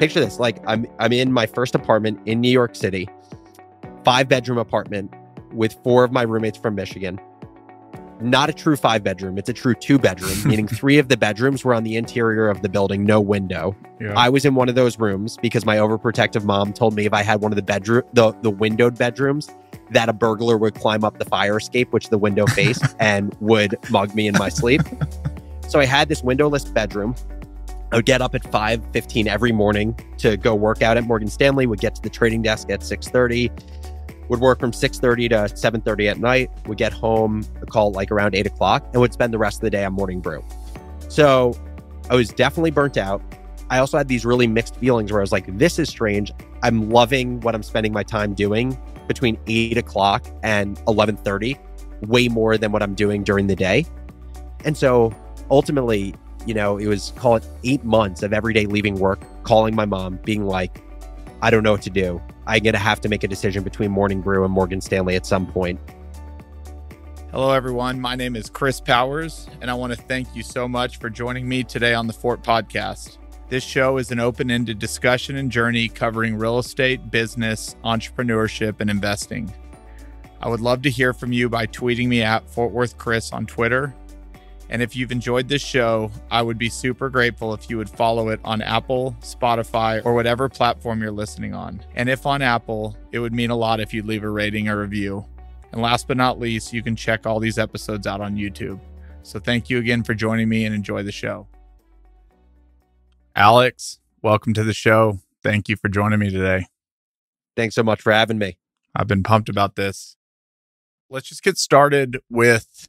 picture this like I'm I'm in my first apartment in New York City, five bedroom apartment with four of my roommates from Michigan. Not a true five bedroom, it's a true two bedroom, meaning three of the bedrooms were on the interior of the building, no window. Yeah. I was in one of those rooms because my overprotective mom told me if I had one of the bedroom the, the windowed bedrooms that a burglar would climb up the fire escape which the window faced and would mug me in my sleep. So I had this windowless bedroom. I would get up at 5:15 every morning to go work out at Morgan Stanley, would get to the trading desk at 6:30, would work from 6:30 to 7:30 at night, would get home, call like around 8 o'clock, and would spend the rest of the day on morning brew. So I was definitely burnt out. I also had these really mixed feelings where I was like, this is strange. I'm loving what I'm spending my time doing between 8 o'clock and 11:30, way more than what I'm doing during the day. And so ultimately, you know, it was call it eight months of every day leaving work, calling my mom, being like, I don't know what to do. I'm gonna have to make a decision between Morning Brew and Morgan Stanley at some point. Hello, everyone. My name is Chris Powers, and I want to thank you so much for joining me today on the Fort Podcast. This show is an open ended discussion and journey covering real estate, business, entrepreneurship, and investing. I would love to hear from you by tweeting me at Fort Worth Chris on Twitter. And if you've enjoyed this show, I would be super grateful if you would follow it on Apple, Spotify, or whatever platform you're listening on. And if on Apple, it would mean a lot if you'd leave a rating or review. And last but not least, you can check all these episodes out on YouTube. So thank you again for joining me and enjoy the show. Alex, welcome to the show. Thank you for joining me today. Thanks so much for having me. I've been pumped about this. Let's just get started with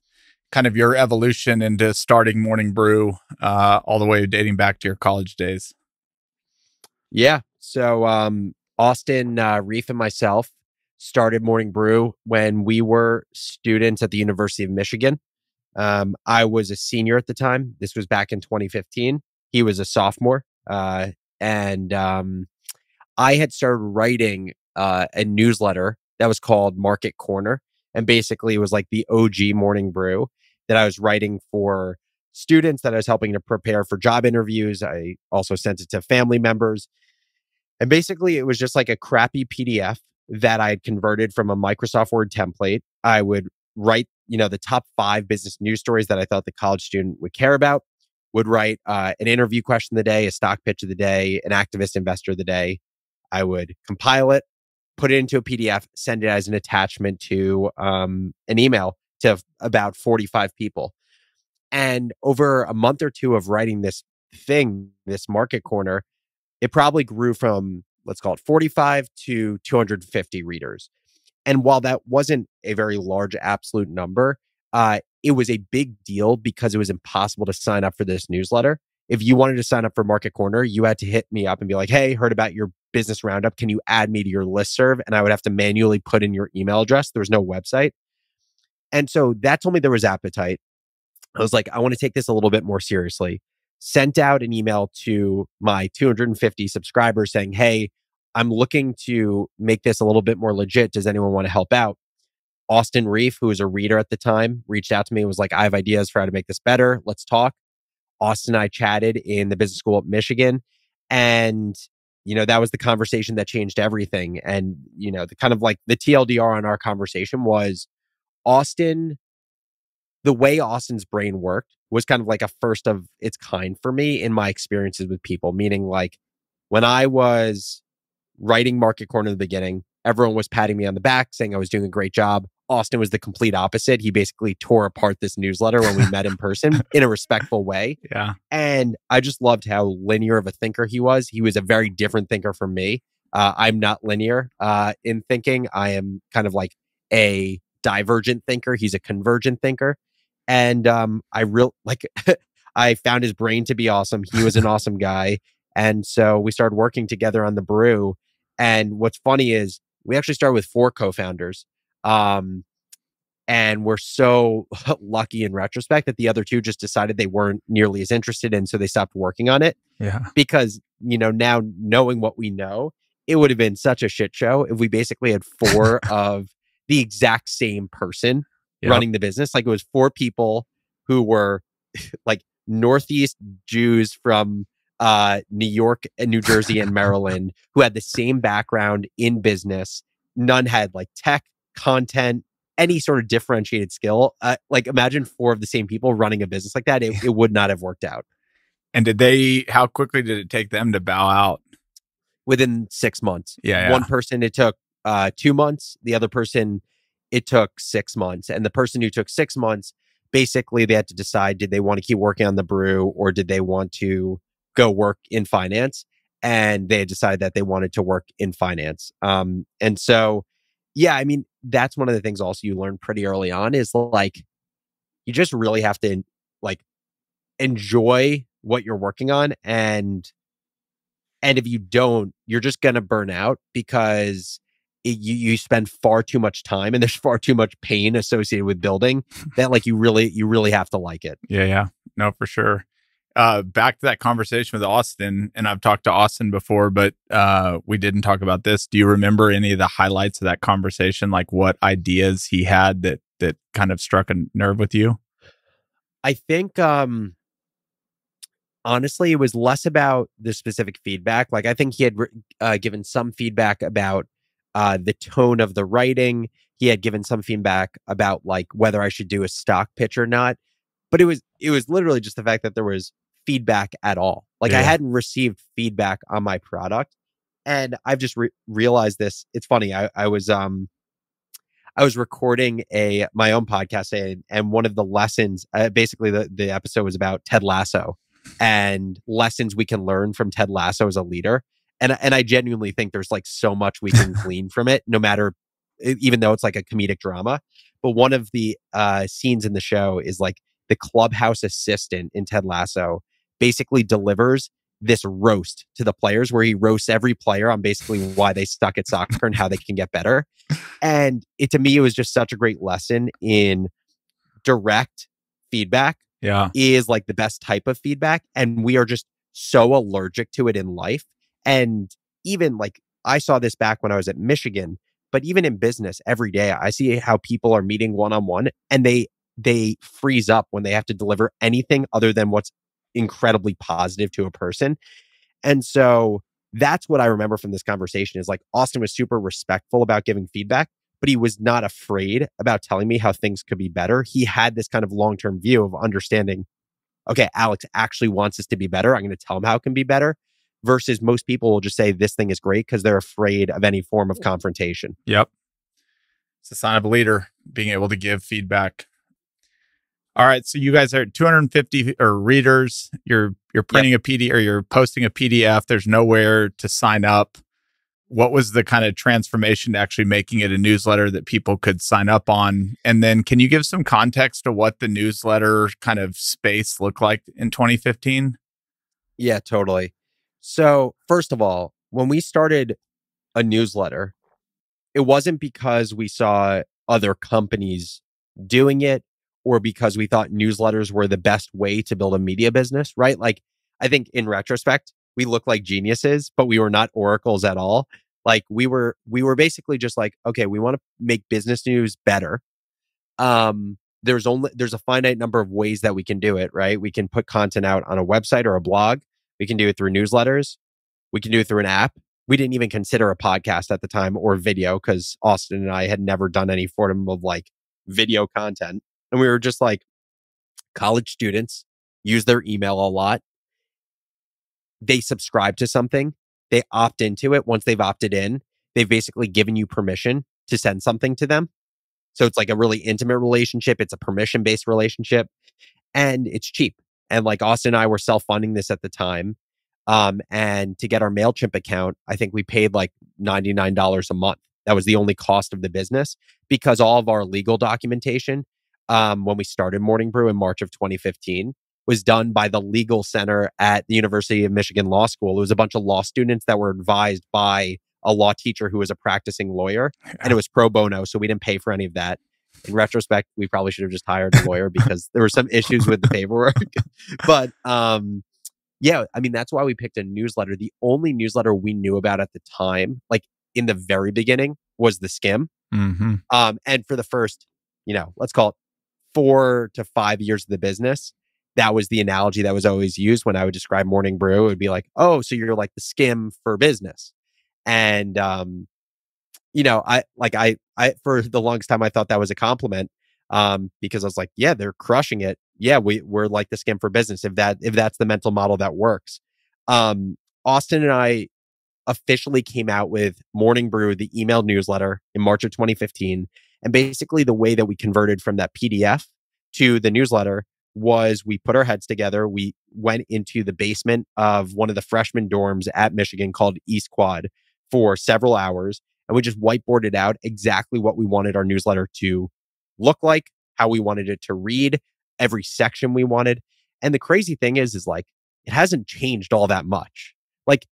kind of your evolution into starting Morning Brew, uh, all the way dating back to your college days. Yeah. So um, Austin uh, Rief and myself started Morning Brew when we were students at the University of Michigan. Um, I was a senior at the time. This was back in 2015. He was a sophomore. Uh, and um, I had started writing uh, a newsletter that was called Market Corner. And basically, it was like the OG Morning Brew that I was writing for students that I was helping to prepare for job interviews. I also sent it to family members. And basically, it was just like a crappy PDF that I had converted from a Microsoft Word template. I would write, you know, the top five business news stories that I thought the college student would care about, would write uh, an interview question of the day, a stock pitch of the day, an activist investor of the day. I would compile it, put it into a PDF, send it as an attachment to um, an email to about 45 people. And over a month or two of writing this thing, this market corner, it probably grew from, let's call it 45 to 250 readers. And while that wasn't a very large absolute number, uh, it was a big deal because it was impossible to sign up for this newsletter. If you wanted to sign up for Market Corner, you had to hit me up and be like, hey, heard about your business roundup. Can you add me to your list serve? And I would have to manually put in your email address. There was no website. And so that told me there was appetite. I was like, I want to take this a little bit more seriously. Sent out an email to my 250 subscribers saying, Hey, I'm looking to make this a little bit more legit. Does anyone want to help out? Austin Rief, who was a reader at the time, reached out to me and was like, I have ideas for how to make this better. Let's talk. Austin and I chatted in the business school at Michigan. And, you know, that was the conversation that changed everything. And, you know, the kind of like the TLDR on our conversation was Austin, the way Austin's brain worked was kind of like a first of its kind for me in my experiences with people, meaning like when I was writing Market Corner in the beginning, everyone was patting me on the back saying I was doing a great job. Austin was the complete opposite. He basically tore apart this newsletter when we met in person in a respectful way. Yeah. And I just loved how linear of a thinker he was. He was a very different thinker from me. Uh, I'm not linear uh, in thinking. I am kind of like a divergent thinker. He's a convergent thinker. And um, I real like I found his brain to be awesome. He was an awesome guy. And so we started working together on the brew. And what's funny is we actually started with four co-founders. Um, and we're so lucky in retrospect that the other two just decided they weren't nearly as interested and so they stopped working on it Yeah. because you know now knowing what we know it would have been such a shit show if we basically had four of the exact same person Yep. running the business like it was four people who were like northeast jews from uh, New York and New Jersey and Maryland who had the same background in business. None had like tech, content, any sort of differentiated skill. Uh, like imagine four of the same people running a business like that. It, it would not have worked out. And did they, how quickly did it take them to bow out? Within six months. Yeah. yeah. One person, it took uh, two months. The other person, it took six months. And the person who took six months, basically they had to decide did they want to keep working on the brew or did they want to go work in finance? And they decided that they wanted to work in finance. Um, and so, yeah, I mean, that's one of the things also you learn pretty early on is like, you just really have to like enjoy what you're working on and and if you don't you're just going to burn out because it, you you spend far too much time and there's far too much pain associated with building that like you really you really have to like it. Yeah, yeah. No, for sure. Uh, back to that conversation with Austin, and I've talked to Austin before, but uh, we didn't talk about this. Do you remember any of the highlights of that conversation? Like what ideas he had that that kind of struck a nerve with you? I think um honestly it was less about the specific feedback. Like I think he had uh, given some feedback about uh, the tone of the writing. He had given some feedback about like whether I should do a stock pitch or not. But it was it was literally just the fact that there was feedback at all. Like yeah. I hadn't received feedback on my product, and I've just re- realized this. It's funny. I, I was um I was recording a my own podcast and, and one of the lessons, uh, basically the the episode was about Ted Lasso and lessons we can learn from Ted Lasso as a leader and and I genuinely think there's like so much we can glean from it, no matter even though it's like a comedic drama. But one of the uh, scenes in the show is like the clubhouse assistant in Ted Lasso basically delivers this roast to the players where he roasts every player on basically why they suck at soccer and how they can get better. And it to me, it was just such a great lesson in direct feedback. Yeah. Is like the best type of feedback. And we are just so allergic to it in life and even like I saw this back when I was at Michigan, but even in business every day, I see how people are meeting one on one and they they freeze up when they have to deliver anything other than what's incredibly positive to a person. And so that's what I remember from this conversation is like Austin was super respectful about giving feedback, but he was not afraid about telling me how things could be better. He had this kind of long term view of understanding, okay, Alex actually wants us to be better. I'm going to tell him how it can be better versus most people will just say this thing is great because they're afraid of any form of mm. confrontation. Yep. It's a sign of a leader being able to give feedback. All right, so you guys are 250 or readers. You're you're printing yep. a PD or you're posting a PDF. There's nowhere to sign up. What was the kind of transformation to actually making it a newsletter that people could sign up on? And then can you give some context to what the newsletter kind of space looked like in 2015? Yeah, totally. So, first of all, when we started a newsletter, it wasn't because we saw other companies doing it or because we thought newsletters were the best way to build a media business, right? Like, I think in retrospect, we look like geniuses, but we were not oracles at all. Like we were, we were basically just like, okay, we want to make business news better. Um, there's only there's a finite number of ways that we can do it, right? We can put content out on a website or a blog. We can do it through newsletters. We can do it through an app. We didn't even consider a podcast at the time or video because Austin and I had never done any form of like video content. And we were just like college students use their email a lot. They subscribe to something, they opt into it. Once they've opted in, they've basically given you permission to send something to them. So it's like a really intimate relationship. It's a permission based relationship and it's cheap. And like Austin and I were self funding this at the time. Um, and to get our MailChimp account, I think we paid like $99 a month. That was the only cost of the business because all of our legal documentation, um, when we started Morning Brew in March of 2015, was done by the legal center at the University of Michigan Law School. It was a bunch of law students that were advised by a law teacher who was a practicing lawyer, and it was pro bono. So we didn't pay for any of that in retrospect, we probably should have just hired a lawyer because there were some issues with the paperwork. but um, yeah, I mean, that's why we picked a newsletter. The only newsletter we knew about at the time, like in the very beginning, was the Skimm. Mm-hmm. Um, and for the first, you know, let's call it four to five years of the business, that was the analogy that was always used when I would describe morning brew. It would be like, oh, so you're like the Skimm for business. And um, you know, I like I I for the longest time I thought that was a compliment. Um, because I was like, yeah, they're crushing it. Yeah, we we're like the Skimm for business if that if that's the mental model that works. Um, Austin and I officially came out with Morning Brew, the email newsletter in March of 2015. And basically the way that we converted from that PDF to the newsletter was we put our heads together. We went into the basement of one of the freshman dorms at Michigan called East Quad for several hours. And we just whiteboarded out exactly what we wanted our newsletter to look like, how we wanted it to read, every section we wanted. And the crazy thing is, is like, it hasn't changed all that much. Like,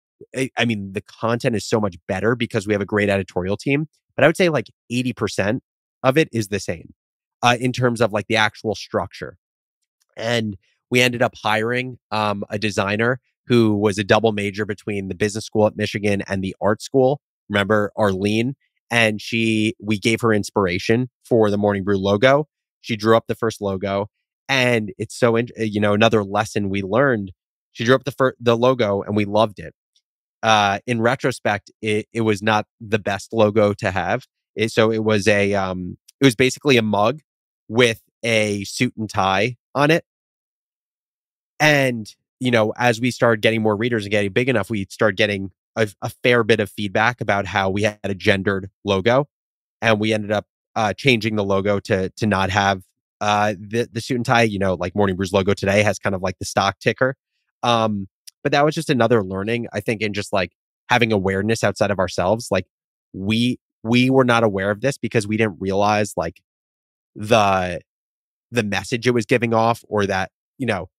I mean, the content is so much better because we have a great editorial team, but I would say like 80% of it is the same uh, in terms of like the actual structure. And we ended up hiring um, a designer who was a double major between the business school at Michigan and the art school. Remember Arlene? And she, we gave her inspiration for the Morning Brew logo. She drew up the first logo. And it's so, in, you know, another lesson we learned. She drew up the first, the logo and we loved it. Uh, in retrospect, it, it was not the best logo to have. It, so it was a, um, it was basically a mug with a suit and tie on it. And, you know, as we started getting more readers and getting big enough, we started getting a, a fair bit of feedback about how we had a gendered logo. And we ended up uh, changing the logo to to not have uh, the the suit and tie. You know, like Morning Brew's logo today has kind of like the stock ticker. Um, but that was just another learning, I think, in just like having awareness outside of ourselves. Like we we were not aware of this because we didn't realize like the the message it was giving off or that you know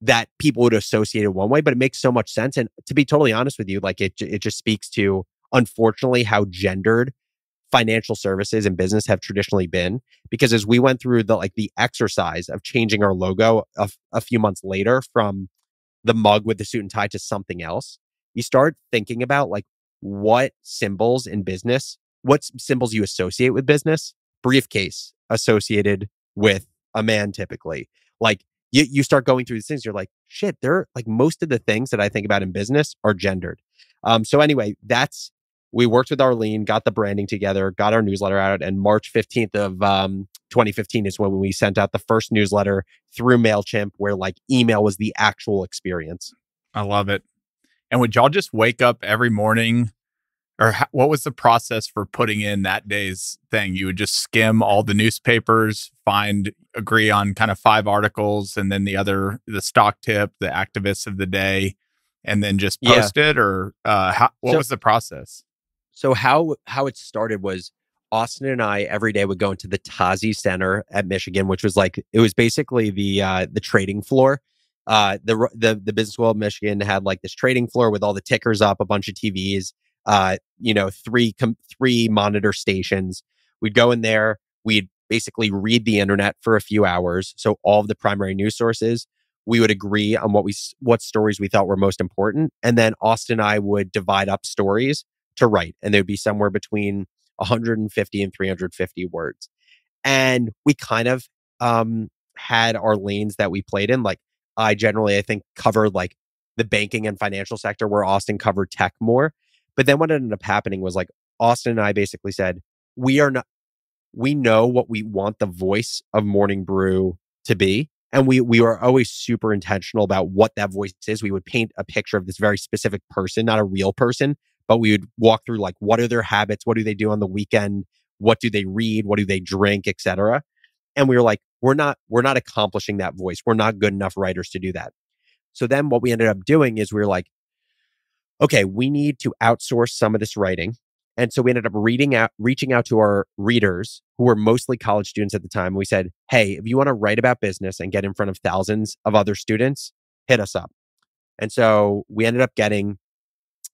that people would associate it one way but it makes so much sense and to be totally honest with you like it it just speaks to unfortunately how gendered financial services and business have traditionally been because as we went through the like the exercise of changing our logo a, a few months later from the mug with the suit and tie to something else you start thinking about like what symbols in business what symbols you associate with business briefcase associated with a man typically. Like you, you start going through these things, you're like, shit, they're like most of the things that I think about in business are gendered. Um, so anyway, that's we worked with Arlene, got the branding together, got our newsletter out, and March 15th of um, 2015 is when we sent out the first newsletter through MailChimp, where like email was the actual experience. I love it. And would y'all just wake up every morning or how, what was the process for putting in that day's thing? You would just skim all the newspapers, find, agree on kind of five articles, and then the other, the stock tip, the activists of the day, and then just post yeah. it, or uh, how, what so, was the process? So how how it started was Austin and I every day would go into the Tozzi Center at Michigan, which was like it was basically the uh, the trading floor. Uh, the the the business World of Michigan had like this trading floor with all the tickers up, a bunch of TVs uh, you know, three com- three monitor stations. We'd go in there. We'd basically read the internet for a few hours. So all of the primary news sources. We would agree on what we what stories we thought were most important, and then Austin and I would divide up stories to write, and they would be somewhere between 150 and 350 words. And we kind of um, had our lanes that we played in. Like I generally, I think, covered like the banking and financial sector, where Austin covered tech more. But then what ended up happening was like Austin and I basically said, we are not, we know what we want the voice of Morning Brew to be. And we we were always super intentional about what that voice is. We would paint a picture of this very specific person, not a real person, but we would walk through like what are their habits, what do they do on the weekend, what do they read, what do they drink, etc. And we were like, we're not we're not accomplishing that voice. We're not good enough writers to do that. So then what we ended up doing is we were like, okay, we need to outsource some of this writing. And so we ended up reading out, reaching out to our readers who were mostly college students at the time. We said, hey, if you want to write about business and get in front of thousands of other students, hit us up. And so we ended up getting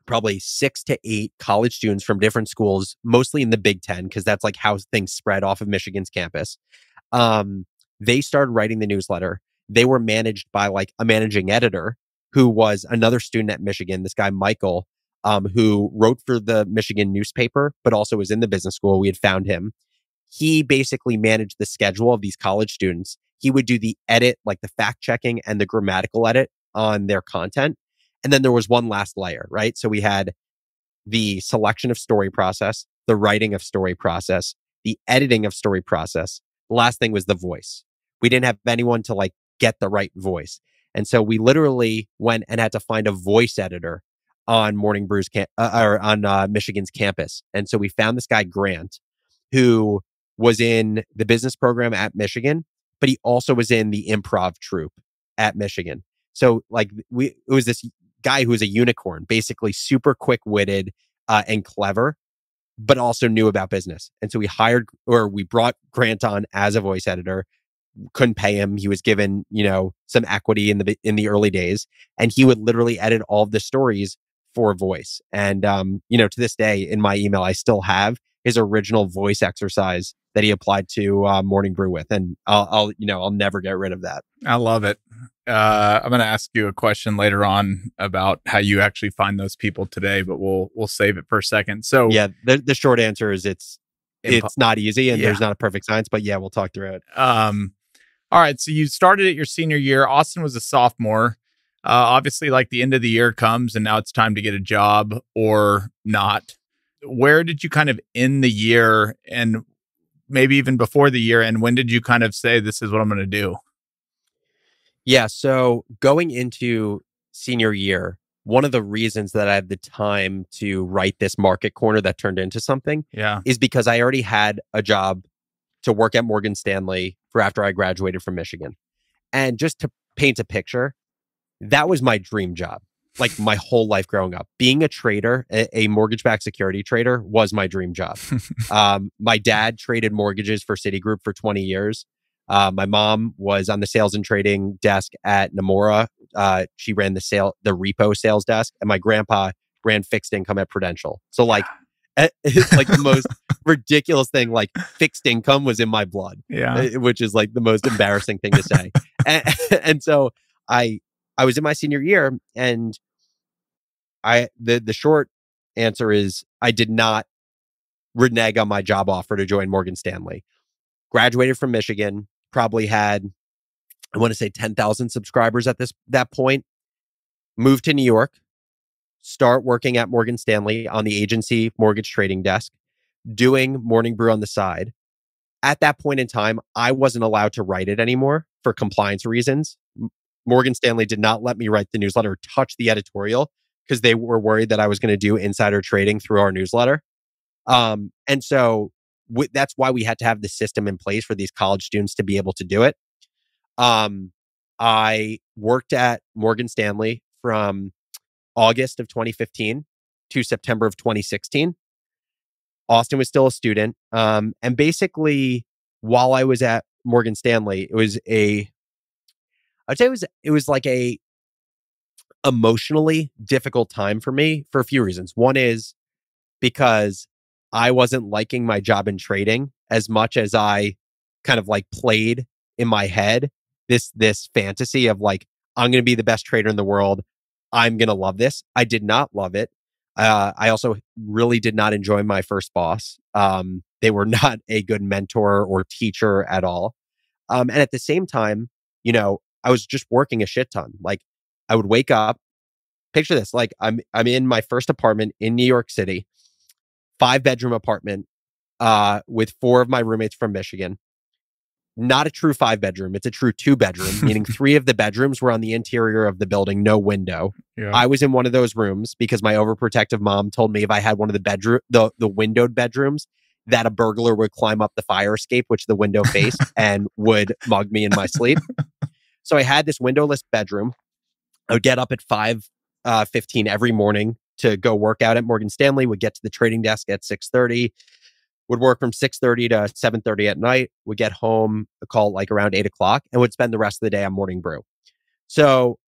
probably six to eight college students from different schools, mostly in the Big Ten, because that's like how things spread off of Michigan's campus. Um, they started writing the newsletter. They were managed by like a managing editor who was another student at Michigan, this guy, Michael, um, who wrote for the Michigan newspaper, but also was in the business school. We had found him. He basically managed the schedule of these college students. he would do the edit, like the fact checking and the grammatical edit on their content. And then there was one last layer, right? So we had the selection of story process, the writing of story process, the editing of story process. The last thing was the voice. We didn't have anyone to like get the right voice. And so we literally went and had to find a voice editor on Morning Brew's camp uh, or on uh, Michigan's campus. And so we found this guy Grant, who was in the business program at Michigan, but he also was in the improv troupe at Michigan. So like we, it was this guy who was a unicorn, basically super quick witted uh, and clever, but also knew about business. And so we hired or we brought Grant on as a voice editor. Couldn't pay him. He was given, you know, some equity in the in the early days, and he would literally edit all of the stories for voice. And um, you know, to this day, in my email, I still have his original voice exercise that he applied to uh, Morning Brew with, and I'll, I'll, you know, I'll never get rid of that. I love it. Uh, I'm going to ask you a question later on about how you actually find those people today, but we'll we'll save it for a second. So yeah, the, the short answer is it's it's not easy, and yeah. there's not a perfect science, but yeah, we'll talk through it. Um, all right, so you started at your senior year. Austin was a sophomore. Uh, obviously, like the end of the year comes, and now it's time to get a job or not. Where did you kind of end the year, and maybe even before the year? And when did you kind of say, "This is what I'm going to do"? Yeah. So going into senior year, one of the reasons that I had the time to write this market corner that turned into something yeah. is because I already had a job to work at Morgan Stanley for after I graduated from Michigan. And just to paint a picture, that was my dream job. Like my whole life growing up, being a trader, a, a mortgage-backed security trader, was my dream job. um, my dad traded mortgages for Citigroup for 20 years. Uh, my mom was on the sales and trading desk at Nomura. Uh, she ran the sale, the repo sales desk, and my grandpa ran fixed income at Prudential. So like, like the most ridiculous thing. Like fixed income was in my blood. Yeah, eh, which is like the most embarrassing thing to say. and, and so I I was in my senior year, and I the the short answer is I did not renege on my job offer to join Morgan Stanley. Graduated from Michigan, probably had I want to say 10,000 subscribers at this that point. Moved to New York, start working at Morgan Stanley on the agency mortgage trading desk, doing Morning Brew on the side. At that point in time, I wasn't allowed to write it anymore for compliance reasons. Morgan Stanley did not let me write the newsletter, touch the editorial because they were worried that I was going to do insider trading through our newsletter. Um, and so w- that's why we had to have the system in place for these college students to be able to do it. Um, I worked at Morgan Stanley from August of 2015 to September of 2016. Austin was still a student. Um, and basically, while I was at Morgan Stanley, it was a I'd say it was it was like a emotionally difficult time for me for a few reasons. One is because I wasn't liking my job in trading as much as I kind of like played in my head this this fantasy of like I'm going to be the best trader in the world. I'm going to love this. I did not love it. Uh, I also really did not enjoy my first boss. Um, they were not a good mentor or teacher at all. Um, and at the same time, you know, I was just working a shit ton. Like I would wake up, picture this, like I'm I'm in my first apartment in New York City, five bedroom apartment, uh, with four of my roommates from Michigan. Not a true five bedroom, it's a true two bedroom, meaning three of the bedrooms were on the interior of the building, no window. Yeah. I was in one of those rooms because my overprotective mom told me if I had one of the bedroom the the windowed bedrooms, that a burglar would climb up the fire escape, which the window faced, and would mug me in my sleep. So I had this windowless bedroom. I would get up at 5 uh, 15 every morning to go work out at Morgan Stanley, would get to the trading desk at 6:30, would work from 6:30 to 7:30 at night, would get home, call like around eight o'clock, and would spend the rest of the day on morning brew. So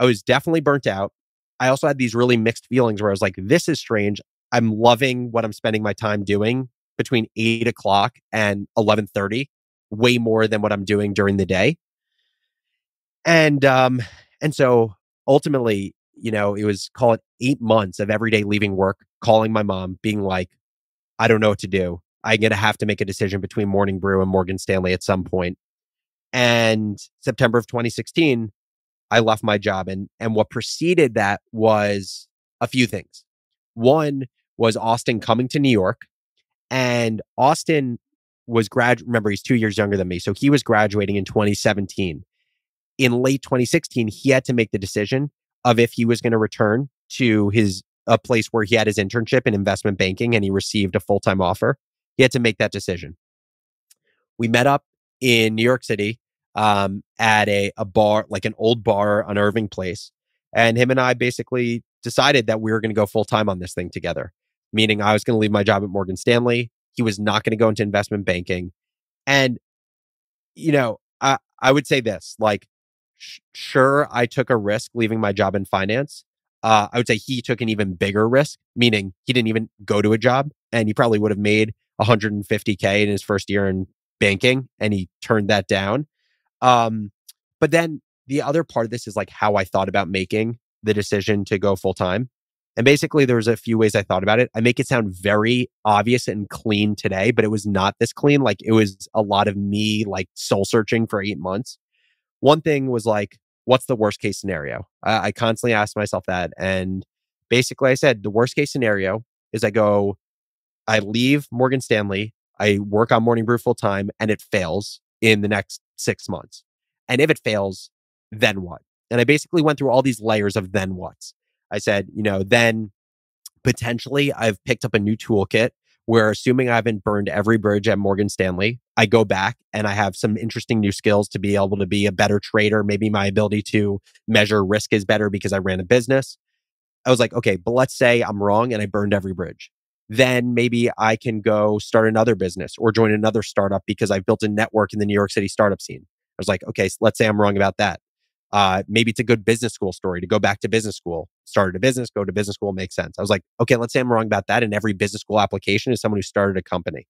I was definitely burnt out. I also had these really mixed feelings where I was like, this is strange. I'm loving what I'm spending my time doing between eight o'clock and 11:30, way more than what I'm doing during the day and um and so ultimately you know it was call it eight months of every day leaving work calling my mom being like i don't know what to do i'm going to have to make a decision between morning brew and morgan stanley at some point. And September of 2016, I left my job. And, and what preceded that was a few things. One was Austin coming to New York. And Austin was grad. Remember, he's two years younger than me. So he was graduating in 2017. In late 2016, he had to make the decision of if he was going to return to his a place where he had his internship in investment banking and he received a full time offer. He had to make that decision. We met up in New York City um, at a, a bar, like an old bar on Irving Place. And him and I basically decided that we were going to go full time on this thing together, meaning I was going to leave my job at Morgan Stanley. He was not going to go into investment banking. And, you know, I, I would say this like, sh- sure, I took a risk leaving my job in finance. Uh, I would say he took an even bigger risk, meaning he didn't even go to a job and he probably would have made 150K in his first year in banking and he turned that down. Um, but then the other part of this is like how I thought about making the decision to go full time. And basically, there was a few ways I thought about it. I make it sound very obvious and clean today, but it was not this clean. Like it was a lot of me like soul searching for eight months. One thing was like, what's the worst case scenario? I, I constantly asked myself that. And basically, I said, the worst case scenario is I go, I leave Morgan Stanley, I work on Morning Brew full time, and it fails in the next six months. And if it fails, then what? And I basically went through all these layers of then what's. I said, you know, then potentially I've picked up a new toolkit where assuming I haven't burned every bridge at Morgan Stanley, I go back and I have some interesting new skills to be able to be a better trader. Maybe my ability to measure risk is better because I ran a business. I was like, okay, but let's say I'm wrong and I burned every bridge. Then maybe I can go start another business or join another startup because I've built a network in the New York City startup scene. I was like, okay, so let's say I'm wrong about that. Uh, maybe it's a good business school story to go back to business school, started a business, go to business school, makes sense. I was like, okay, let's say I'm wrong about that. And every business school application is someone who started a company.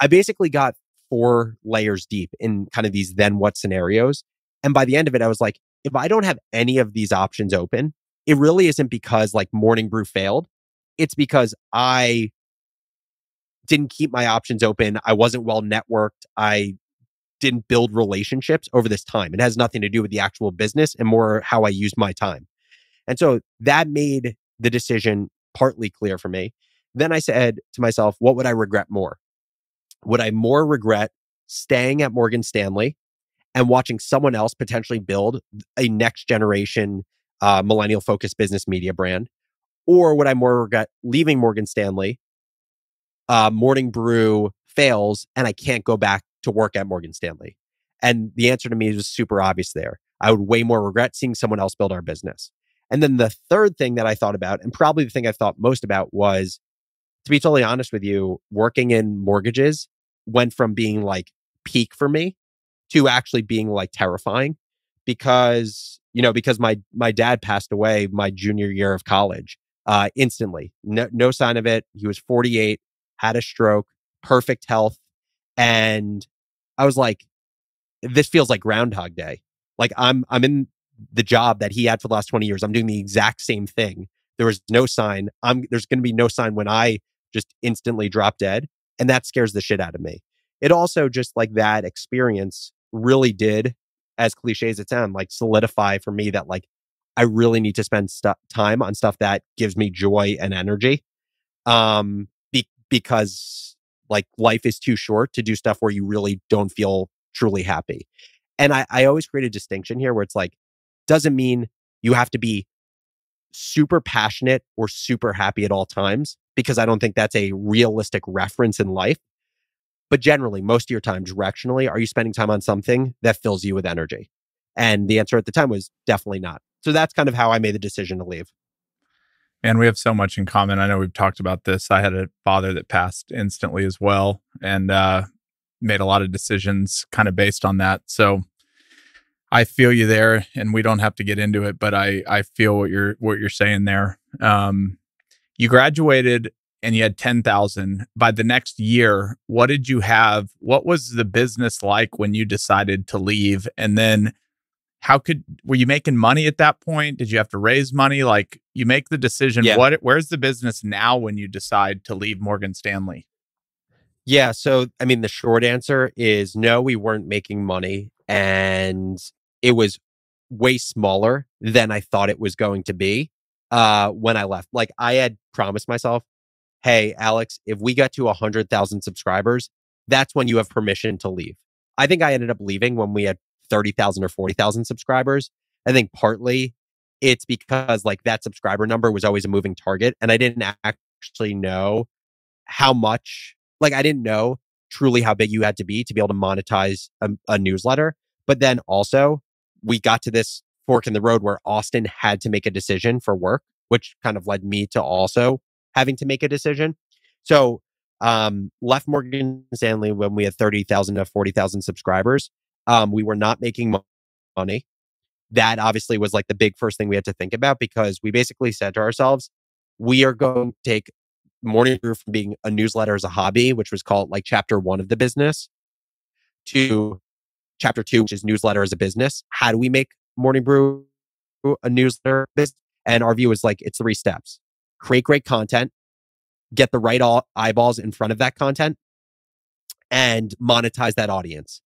I basically got four layers deep in kind of these then what scenarios. And by the end of it, I was like, if I don't have any of these options open, it really isn't because like Morning Brew failed. It's because I didn't keep my options open. I wasn't well networked. I didn't build relationships over this time. It has nothing to do with the actual business and more how I used my time. And so that made the decision partly clear for me. Then I said to myself, what would I regret more? Would I more regret staying at Morgan Stanley and watching someone else potentially build a next generation uh, millennial focused business media brand? Or would I more regret leaving Morgan Stanley, uh, Morning Brew fails, and I can't go back to work at Morgan Stanley? And the answer to me was super obvious there. I would way more regret seeing someone else build our business. And then the third thing that I thought about, and probably the thing I thought most about was to be totally honest with you, working in mortgages went from being like peak for me to actually being like terrifying because, you know, because my my dad passed away my junior year of college uh instantly. No, no sign of it. He was 48, had a stroke, perfect health, and I was like, this feels like Groundhog Day. Like I'm I'm in the job that he had for the last 20 years. I'm doing the exact same thing. There was no sign. I'm there's going to be no sign when I just instantly drop dead, and that scares the shit out of me. It also just like that experience really did, as cliche as it sounds, like solidify for me that like I really need to spend time on stuff that gives me joy and energy. Um, be- because like life is too short to do stuff where you really don't feel truly happy. And I, I always create a distinction here where it's like, doesn't mean you have to be super passionate or super happy at all times, because I don't think that's a realistic reference in life. But generally, most of your time, directionally, are you spending time on something that fills you with energy? And the answer at the time was definitely not. So that's kind of how I made the decision to leave. And we have so much in common. I know we've talked about this. I had a father that passed instantly as well, and uh, made a lot of decisions kind of based on that. So I feel you there, and we don't have to get into it, but I I feel what you're what you're saying there. Um, you graduated and you had 10,000 by the next year what did you have what was the business like when you decided to leave and then how could were you making money at that point did you have to raise money like you make the decision Yeah. what where's the business now when you decide to leave morgan stanley Yeah. So, I mean, the short answer is no, we weren't making money and it was way smaller than I thought it was going to be uh, when I left. Like I had promised myself, hey, Alex, if we got to 100,000 subscribers, that's when you have permission to leave. I think I ended up leaving when we had 30,000 or 40,000 subscribers. I think partly it's because like that subscriber number was always a moving target and I didn't actually know how much, like I didn't know truly how big you had to be to be able to monetize a, a newsletter. But then also we got to this fork in the road where Austin had to make a decision for work, which kind of led me to also having to make a decision. So um, left Morgan Stanley when we had 30,000 to 40,000 subscribers. Um, we were not making money. That obviously was like the big first thing we had to think about because we basically said to ourselves, we are going to take Morning Brew from being a newsletter as a hobby, which was called like chapter one of the business, to chapter two, which is newsletter as a business. How do we make Morning Brew a newsletter business? And our view is like it's three steps create great content, get the right eyeballs in front of that content, and monetize that audience.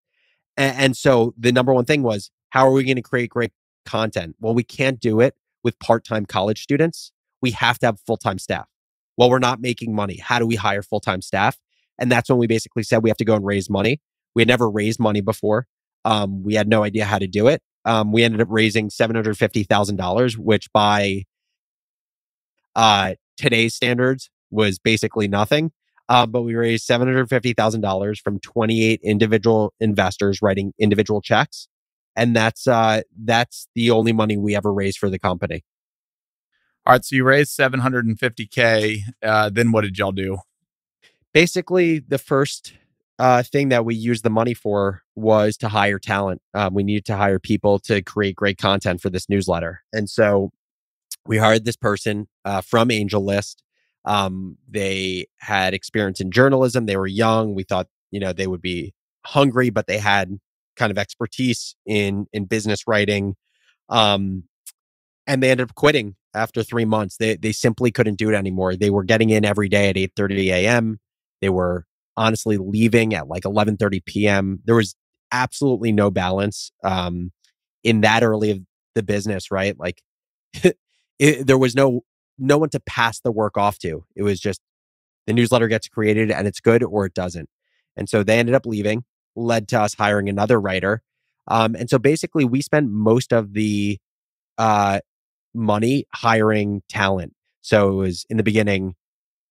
And, and so the number one thing was how are we going to create great content? Well, we can't do it with part time college students. We have to have full time staff. Well, we're not making money. How do we hire full time staff? And that's when we basically said we have to go and raise money. We had never raised money before. Um, we had no idea how to do it. Um, we ended up raising seven hundred fifty thousand dollars, which by uh, today's standards was basically nothing. Uh, but we raised seven hundred fifty thousand dollars from twenty eight individual investors writing individual checks, and that's uh, that's the only money we ever raised for the company. All right, so you raised seven hundred and fifty k. Uh, then what did y'all do? Basically, the first uh, thing that we used the money for was to hire talent. Um, we needed to hire people to create great content for this newsletter. And so we hired this person uh, from AngelList. Um, they had experience in journalism. They were young. We thought, you know, they would be hungry, but they had kind of expertise in in business writing. Um, and they ended up quitting after three months. They they simply couldn't do it anymore. They were getting in every day at eight thirty a.m. They were honestly leaving at like 11:30 p.m. There was absolutely no balance um, in that early of the business, right? Like it, there was no no one to pass the work off to. It was just the newsletter gets created and it's good or it doesn't. And so they ended up leaving, led to us hiring another writer. Um, and so basically, we spent most of the uh, money hiring talent. So it was in the beginning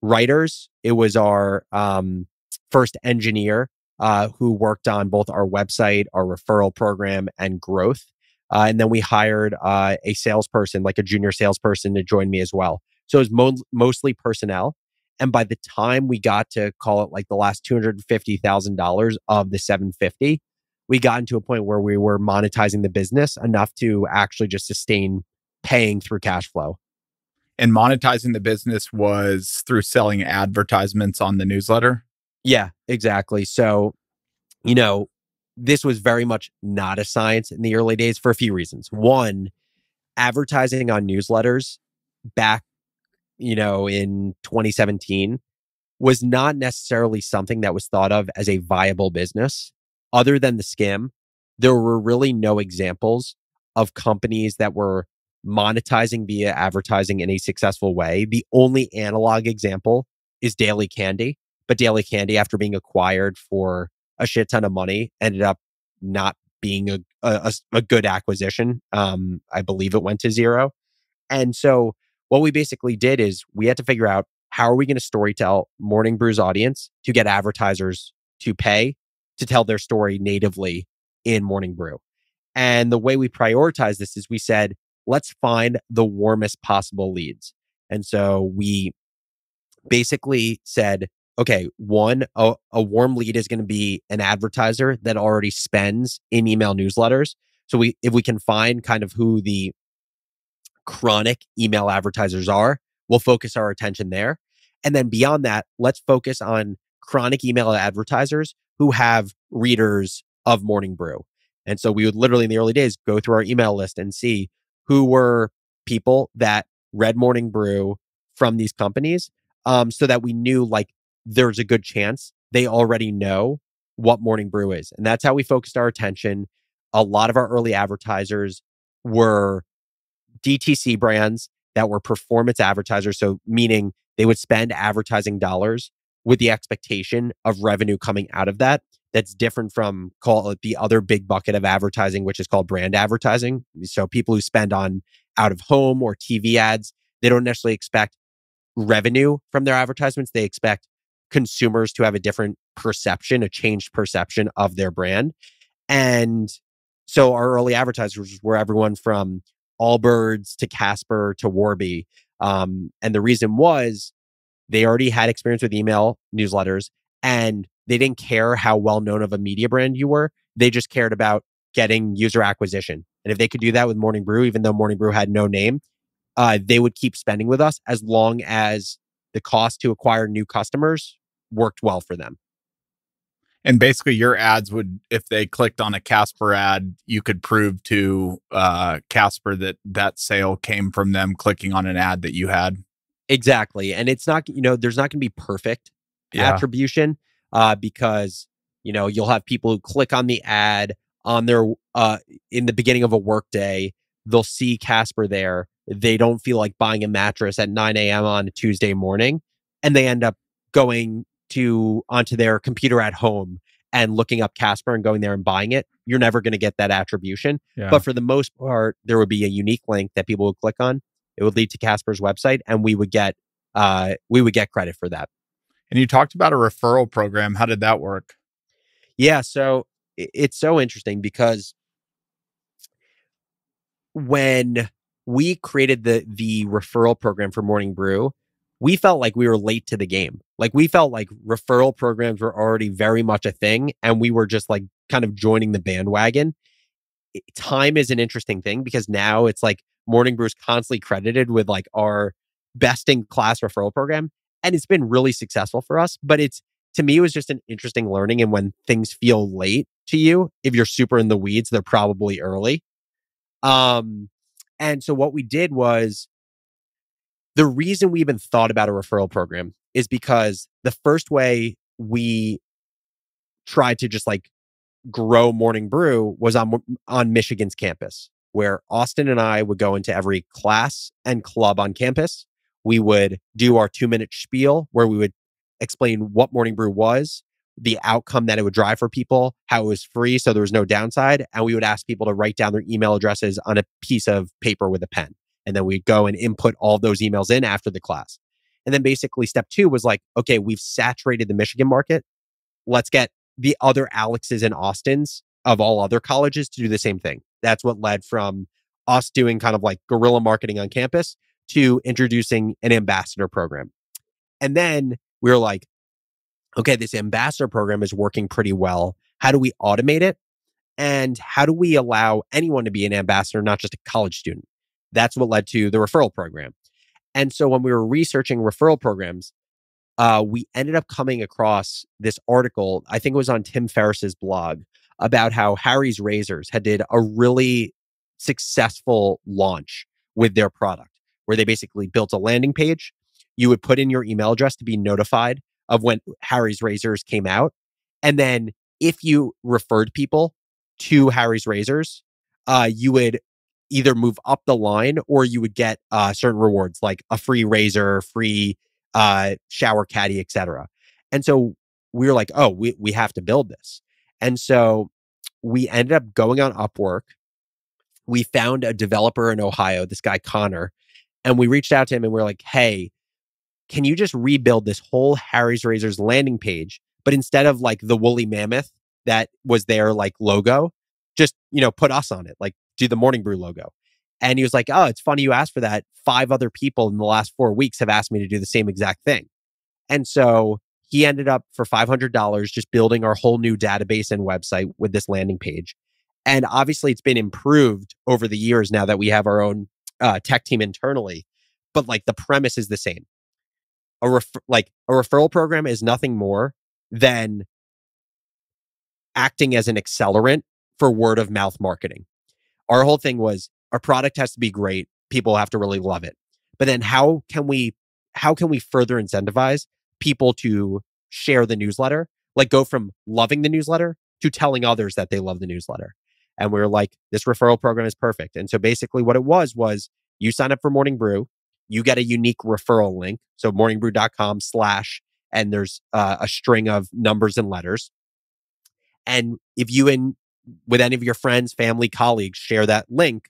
writers. It was our um, first engineer uh, who worked on both our website, our referral program, and growth. Uh, and then we hired uh, a salesperson, like a junior salesperson, to join me as well. So it was mo- mostly personnel. And by the time we got to call it like the last two hundred fifty thousand dollars of the seven fifty, we got into a point where we were monetizing the business enough to actually just sustain paying through cash flow. And monetizing the business was through selling advertisements on the newsletter. Yeah, exactly. So, you know, this was very much not a science in the early days for a few reasons. One, advertising on newsletters back, you know, in 2017 was not necessarily something that was thought of as a viable business. Other than the Skimm, there were really no examples of companies that were monetizing via advertising in a successful way. The only analog example is Daily Candy, but Daily Candy, after being acquired for a shit ton of money, ended up not being a a, a good acquisition. Um, I believe it went to zero. And so what we basically did is we had to figure out how are we going to storytell Morning Brew's audience to get advertisers to pay to tell their story natively in Morning Brew. And the way we prioritize this is we said, let's find the warmest possible leads. And so we basically said, okay, one, a, a warm lead is going to be an advertiser that already spends in email newsletters. So we, if we can find kind of who the chronic email advertisers are, we'll focus our attention there. And then beyond that, let's focus on chronic email advertisers who have readers of Morning Brew. And so we would literally in the early days go through our email list and see who were people that read Morning Brew from these companies um, so that we knew like there's a good chance they already know what morning brew is. And that's how we focused our attention. a lot of our early advertisers were DTC brands that were performance advertisers. So, meaning they would spend advertising dollars with the expectation of revenue coming out of that. That's different from call it the other big bucket of advertising, which is called brand advertising. So, people who spend on out of home or TV ads, they don't necessarily expect revenue from their advertisements. They expect consumers to have a different perception, a changed perception of their brand. And so our early advertisers were everyone from Allbirds to Casper to Warby. Um, and the reason was they already had experience with email newsletters and they didn't care how well known of a media brand you were. They just cared about getting user acquisition. And if they could do that with Morning Brew, even though Morning Brew had no name, uh, they would keep spending with us as long as the cost to acquire new customers worked well for them. And basically, your ads would, if they clicked on a Casper ad, you could prove to uh, Casper that that sale came from them clicking on an ad that you had. Exactly. And it's not, you know, there's not going to be perfect yeah. attribution uh, because, you know, you'll have people who click on the ad on their, uh, in the beginning of a workday, they'll see Casper there. They don't feel like buying a mattress at 9 a.m. on a Tuesday morning. And they end up going to onto their computer at home and looking up Casper and going there and buying it, you're never going to get that attribution. Yeah. But for the most part, there would be a unique link that people would click on. It would lead to Casper's website, and we would get uh, we would get credit for that. And you talked about a referral program. How did that work? Yeah, so it's so interesting because when we created the the referral program for Morning Brew, we felt like we were late to the game. Like we felt like referral programs were already very much a thing and we were just like kind of joining the bandwagon. Time is an interesting thing because now it's like Morning Brew is constantly credited with like our best in class referral program and it's been really successful for us, but it's to me it was just an interesting learning and when things feel late to you, if you're super in the weeds, they're probably early. Um and so what we did was the reason we even thought about a referral program is because the first way we tried to just like grow Morning Brew was on on Michigan's campus, where Austin and I would go into every class and club on campus. We would do our two minute spiel where we would explain what Morning Brew was, the outcome that it would drive for people, how it was free, so there was no downside, and we would ask people to write down their email addresses on a piece of paper with a pen. And then we'd go and input all those emails in after the class. And then basically step two was like, okay, we've saturated the Michigan market. Let's get the other Alexes and Austins of all other colleges to do the same thing. That's what led from us doing kind of like guerrilla marketing on campus to introducing an ambassador program. And then we were like, okay, this ambassador program is working pretty well. How do we automate it? And how do we allow anyone to be an ambassador, not just a college student? That's what led to the referral program. And so when we were researching referral programs, uh, we ended up coming across this article. I think it was on Tim Ferriss's blog about how Harry's Razors had did a really successful launch with their product, where they basically built a landing page. You would put in your email address to be notified of when Harry's Razors came out, and then if you referred people to Harry's Razors, uh, you would either move up the line or you would get uh, certain rewards like a free razor, free uh, shower caddy, etc. And so we were like, oh, we, we have to build this. And so we ended up going on Upwork. We found a developer in Ohio, this guy Connor, and we reached out to him and we are like, hey, can you just rebuild this whole Harry's Razors landing page? But instead of like the woolly mammoth that was their like logo, just, you know, put us on it. Like do the Morning Brew logo. And he was like, Oh, it's funny you asked for that. Five other people in the last four weeks have asked me to do the same exact thing. And so he ended up for $500 just building our whole new database and website with this landing page. And obviously, it's been improved over the years now that we have our own uh, tech team internally. But like the premise is the same. A ref- like a referral program is nothing more than acting as an accelerant for word of mouth marketing our whole thing was our product has to be great. People have to really love it. But then how can we how can we further incentivize people to share the newsletter? Like go from loving the newsletter to telling others that they love the newsletter. And we were like, this referral program is perfect. And so basically what it was was you sign up for Morning Brew, you get a unique referral link. So morningbrew.com slash, and there's uh, a string of numbers and letters. And if you and with any of your friends, family, colleagues share that link,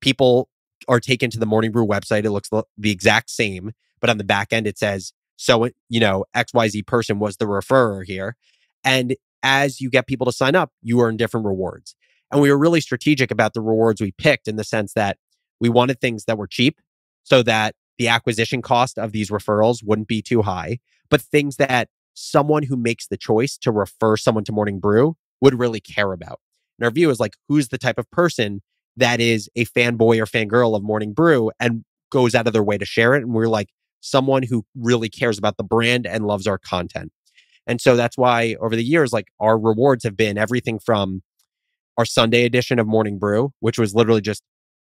people are taken to the Morning Brew website. It looks the exact same, but on the back end, it says, so, you know, XYZ person was the referrer here. And as you get people to sign up, you earn different rewards. And we were really strategic about the rewards we picked in the sense that we wanted things that were cheap so that the acquisition cost of these referrals wouldn't be too high, but things that someone who makes the choice to refer someone to Morning Brew would really care about. And our view is like, who's the type of person that is a fanboy or fangirl of Morning Brew and goes out of their way to share it? And we're like, someone who really cares about the brand and loves our content. And so that's why over the years, like our rewards have been everything from our Sunday edition of Morning Brew, which was literally just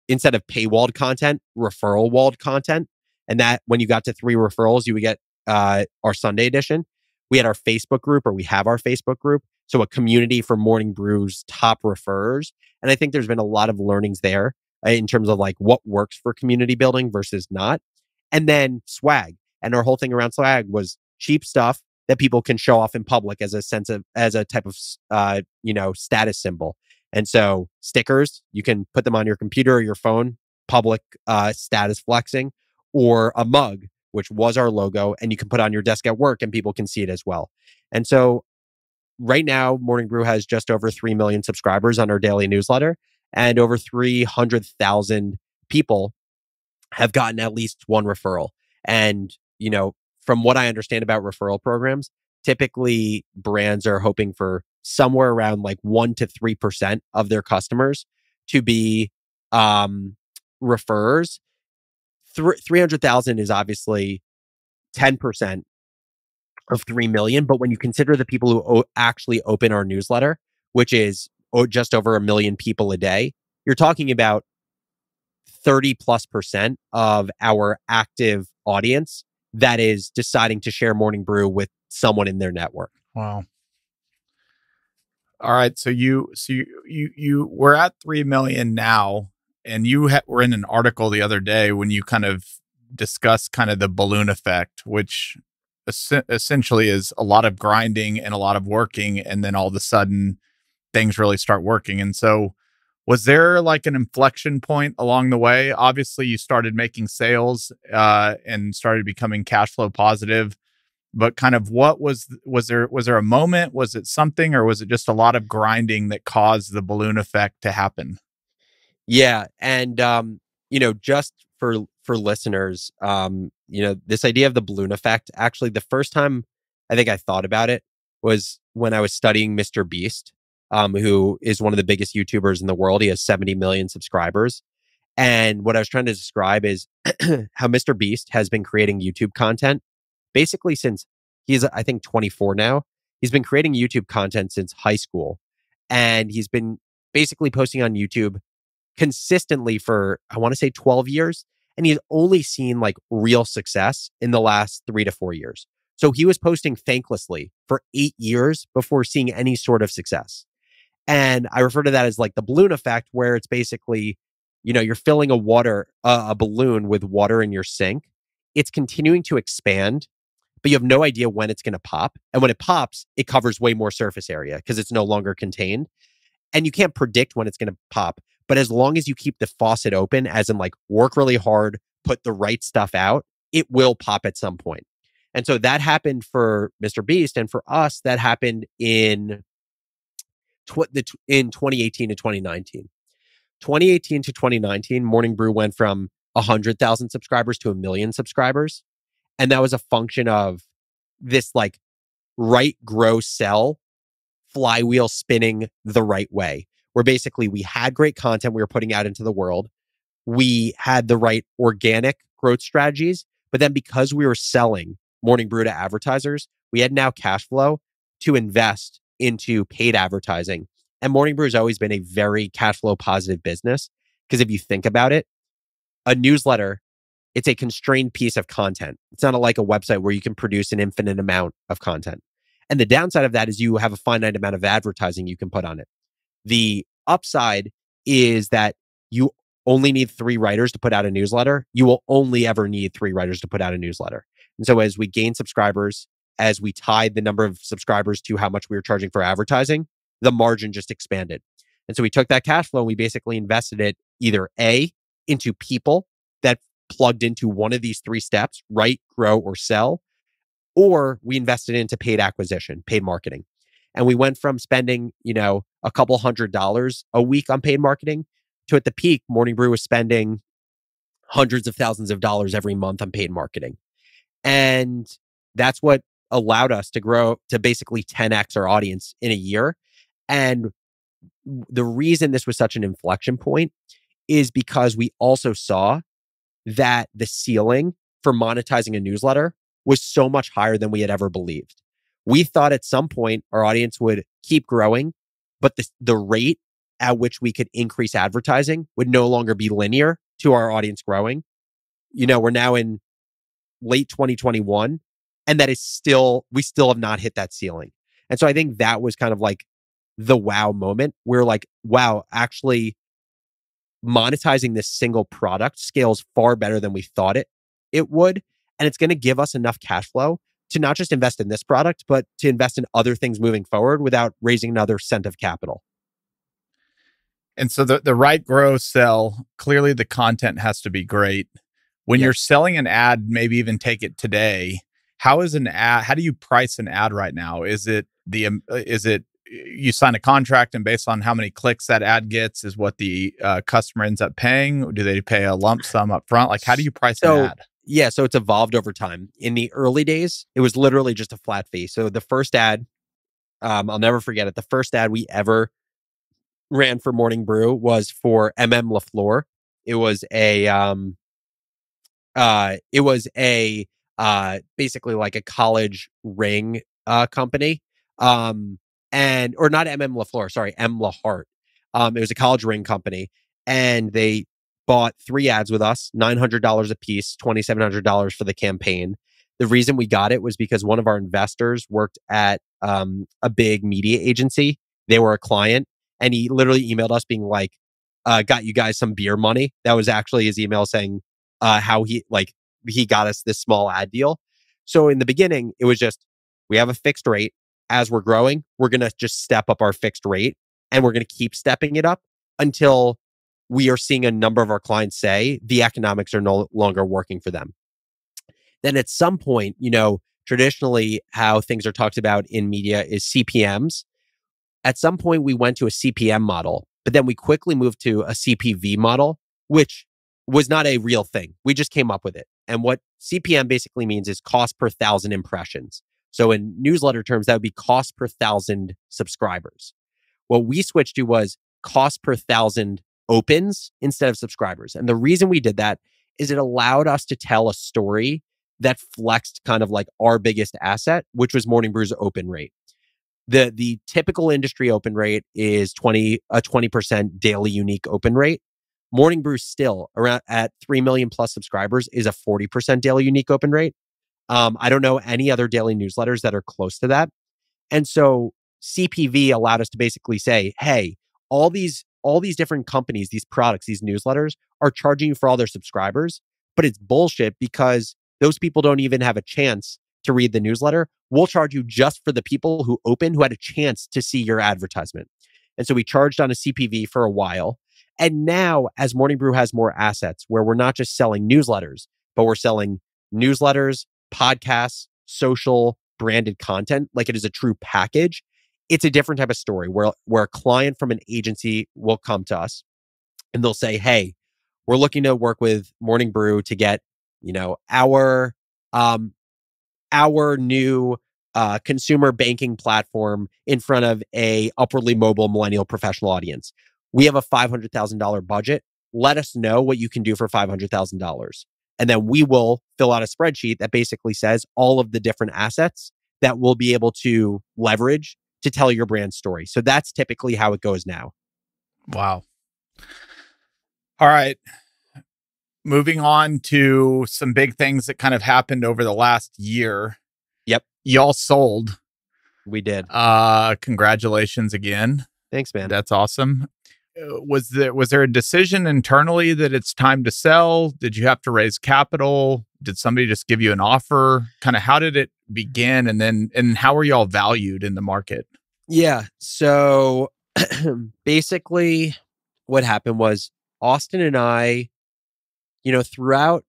instead of paywalled content, referral walled content. And that when you got to three referrals, you would get uh, our Sunday edition. We had our Facebook group, or we have our Facebook group. So a community for Morning Brew's top referrers. And I think there's been a lot of learnings there uh, in terms of like what works for community building versus not. And then swag. And our whole thing around swag was cheap stuff that people can show off in public as a sense of, as a type of, uh, you know, status symbol. And so stickers, you can put them on your computer or your phone, public uh, status flexing, or a mug, which was our logo, and you can put on your desk at work and people can see it as well. And so right now, Morning Brew has just over 3 million subscribers on our daily newsletter, and over 300,000 people have gotten at least one referral. And, you know, from what I understand about referral programs, typically brands are hoping for somewhere around like 1 to 3% of their customers to be um referrers. Th- 300,000 is obviously 10% of 3 million, but when you consider the people who o- actually open our newsletter, which is oh, just over a million people a day, you're talking about 30 plus percent of our active audience that is deciding to share morning brew with someone in their network. Wow. All right, so you so you you, you we're at 3 million now and you ha- were in an article the other day when you kind of discussed kind of the balloon effect which es- essentially is a lot of grinding and a lot of working and then all of a sudden things really start working. And so was there like an inflection point along the way? Obviously you started making sales uh, and started becoming cash flow positive but kind of what was was there was there a moment? Was it something or was it just a lot of grinding that caused the balloon effect to happen? Yeah and um you know just for for listeners um you know this idea of the balloon effect actually the first time i think i thought about it was when i was studying mr beast um, who is one of the biggest YouTubers in the world. He has 70 million subscribers. And what I was trying to describe is how Mr. Beast has been creating YouTube content basically since he's, I think, 24 now. He's been creating YouTube content since high school. And he's been basically posting on YouTube consistently for, I want to say 12 years. And he's only seen like real success in the last three to four years. So he was posting thanklessly for eight years before seeing any sort of success. And I refer to that as like the balloon effect, where it's basically, you know, you're filling a water, uh, a balloon with water in your sink. It's continuing to expand, but you have no idea when it's going to pop. And when it pops, it covers way more surface area because it's no longer contained. And you can't predict when it's going to pop. But as long as you keep the faucet open, as in like work really hard, put the right stuff out, it will pop at some point. And so that happened for Mr. Beast. And for us, that happened in tw- the, in 2018 to 2019. 2018 to 2019, Morning Brew went from 100,000 subscribers to a million subscribers. And that was a function of this like right grow sell flywheel spinning the right way, where basically we had great content we were putting out into the world. We had the right organic growth strategies. But then because we were selling Morning Brew to advertisers, we had now cash flow to invest into paid advertising. And Morning Brew has always been a very cash flow positive business. Because if you think about it, a newsletter, it's a constrained piece of content. It's not like a website where you can produce an infinite amount of content. And the downside of that is you have a finite amount of advertising you can put on it. The upside is that you only need three writers to put out a newsletter. You will only ever need three writers to put out a newsletter. And so as we gain subscribers, as we tied the number of subscribers to how much we were charging for advertising, the margin just expanded. And so we took that cash flow and we basically invested it either A, into people that plugged into one of these three steps, write, grow, or sell, or we invested into paid acquisition, paid marketing. And we went from spending, you know, a couple hundred dollars a week on paid marketing to at the peak, Morning Brew was spending hundreds of thousands of dollars every month on paid marketing. And that's what allowed us to grow to basically 10x our audience in a year. And the reason this was such an inflection point is because we also saw that the ceiling for monetizing a newsletter was so much higher than we had ever believed. We thought at some point our audience would keep growing, but the, the rate at which we could increase advertising would no longer be linear to our audience growing. You know, we're now in late 2021 and that is still we still have not hit that ceiling. And so I think that was kind of like the wow moment where like wow, actually monetizing this single product scales far better than we thought it it would and it's going to give us enough cash flow to not just invest in this product but to invest in other things moving forward without raising another cent of capital. And so the the write grow sell clearly the content has to be great. When yep. you're selling an ad maybe even take it today how is an ad how do you price an ad right now? Is it the um, is it you sign a contract and based on how many clicks that ad gets is what the uh, customer ends up paying? Do they pay a lump sum up front? Like how do you price so, an ad yeah so it's evolved over time. In the early days it was literally just a flat fee. So the first ad um, i'll never forget it the first ad we ever ran for morning brew was for mm lafleur. It was a um uh it was a uh basically like a college ring uh company um and or not MM LaFleur, sorry, M LaHart. Um, it was a college ring company, and they bought three ads with us, nine hundred dollars a piece, twenty seven hundred dollars for the campaign. The reason we got it was because one of our investors worked at um, a big media agency. They were a client, and he literally emailed us being like, uh, "Got you guys some beer money." That was actually his email saying uh, how he like he got us this small ad deal. So in the beginning, it was just we have a fixed rate as we're growing, we're going to just step up our fixed rate and we're going to keep stepping it up until we are seeing a number of our clients say the economics are no longer working for them. Then at some point, you know, traditionally how things are talked about in media is CPMs. At some point, we went to a CPM model, but then we quickly moved to a CPV model, which was not a real thing. We just came up with it. And what CPM basically means is cost per thousand impressions. So in newsletter terms, that would be cost per thousand subscribers. What we switched to was cost per thousand opens instead of subscribers. And the reason we did that is it allowed us to tell a story that flexed kind of like our biggest asset, which was Morning Brew's open rate. The the typical industry open rate is 20 a 20% daily unique open rate. Morning Brew still around at 3 million plus subscribers is a 40% daily unique open rate. Um, I don't know any other daily newsletters that are close to that. And so CPV allowed us to basically say, hey, all these all these different companies, these products, these newsletters are charging you for all their subscribers, but it's bullshit because those people don't even have a chance to read the newsletter. We'll charge you just for the people who open who had a chance to see your advertisement. And so we charged on a CPV for a while. And now, as Morning Brew has more assets where we're not just selling newsletters, but we're selling newsletters, podcasts, social, branded content, like it is a true package, it's a different type of story where where a client from an agency will come to us and they'll say, "Hey, we're looking to work with Morning Brew to get, you know, our um our new uh, consumer banking platform in front of a upwardly mobile millennial professional audience. We have a $500,000 budget. Let us know what you can do for $500,000. And then we will fill out a spreadsheet that basically says all of the different assets that we'll be able to leverage to tell your brand story. So that's typically how it goes now. Wow. All right. Moving on to some big things that kind of happened over the last year. Yep. Y'all sold. We did. Uh congratulations again. Thanks, man. That's awesome. Uh, was there was there a decision internally that it's time to sell? Did you have to raise capital? Did somebody just give you an offer? Kind of how did it begin and then and how were y'all valued in the market? Yeah. So basically what happened was Austin and I, you know, throughout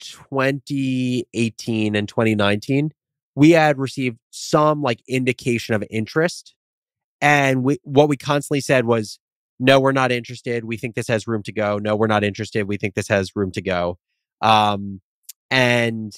2018 and 2019, we had received some like indication of interest. And we, what we constantly said was, no, we're not interested. We think this has room to go. No, we're not interested. We think this has room to go. Um, and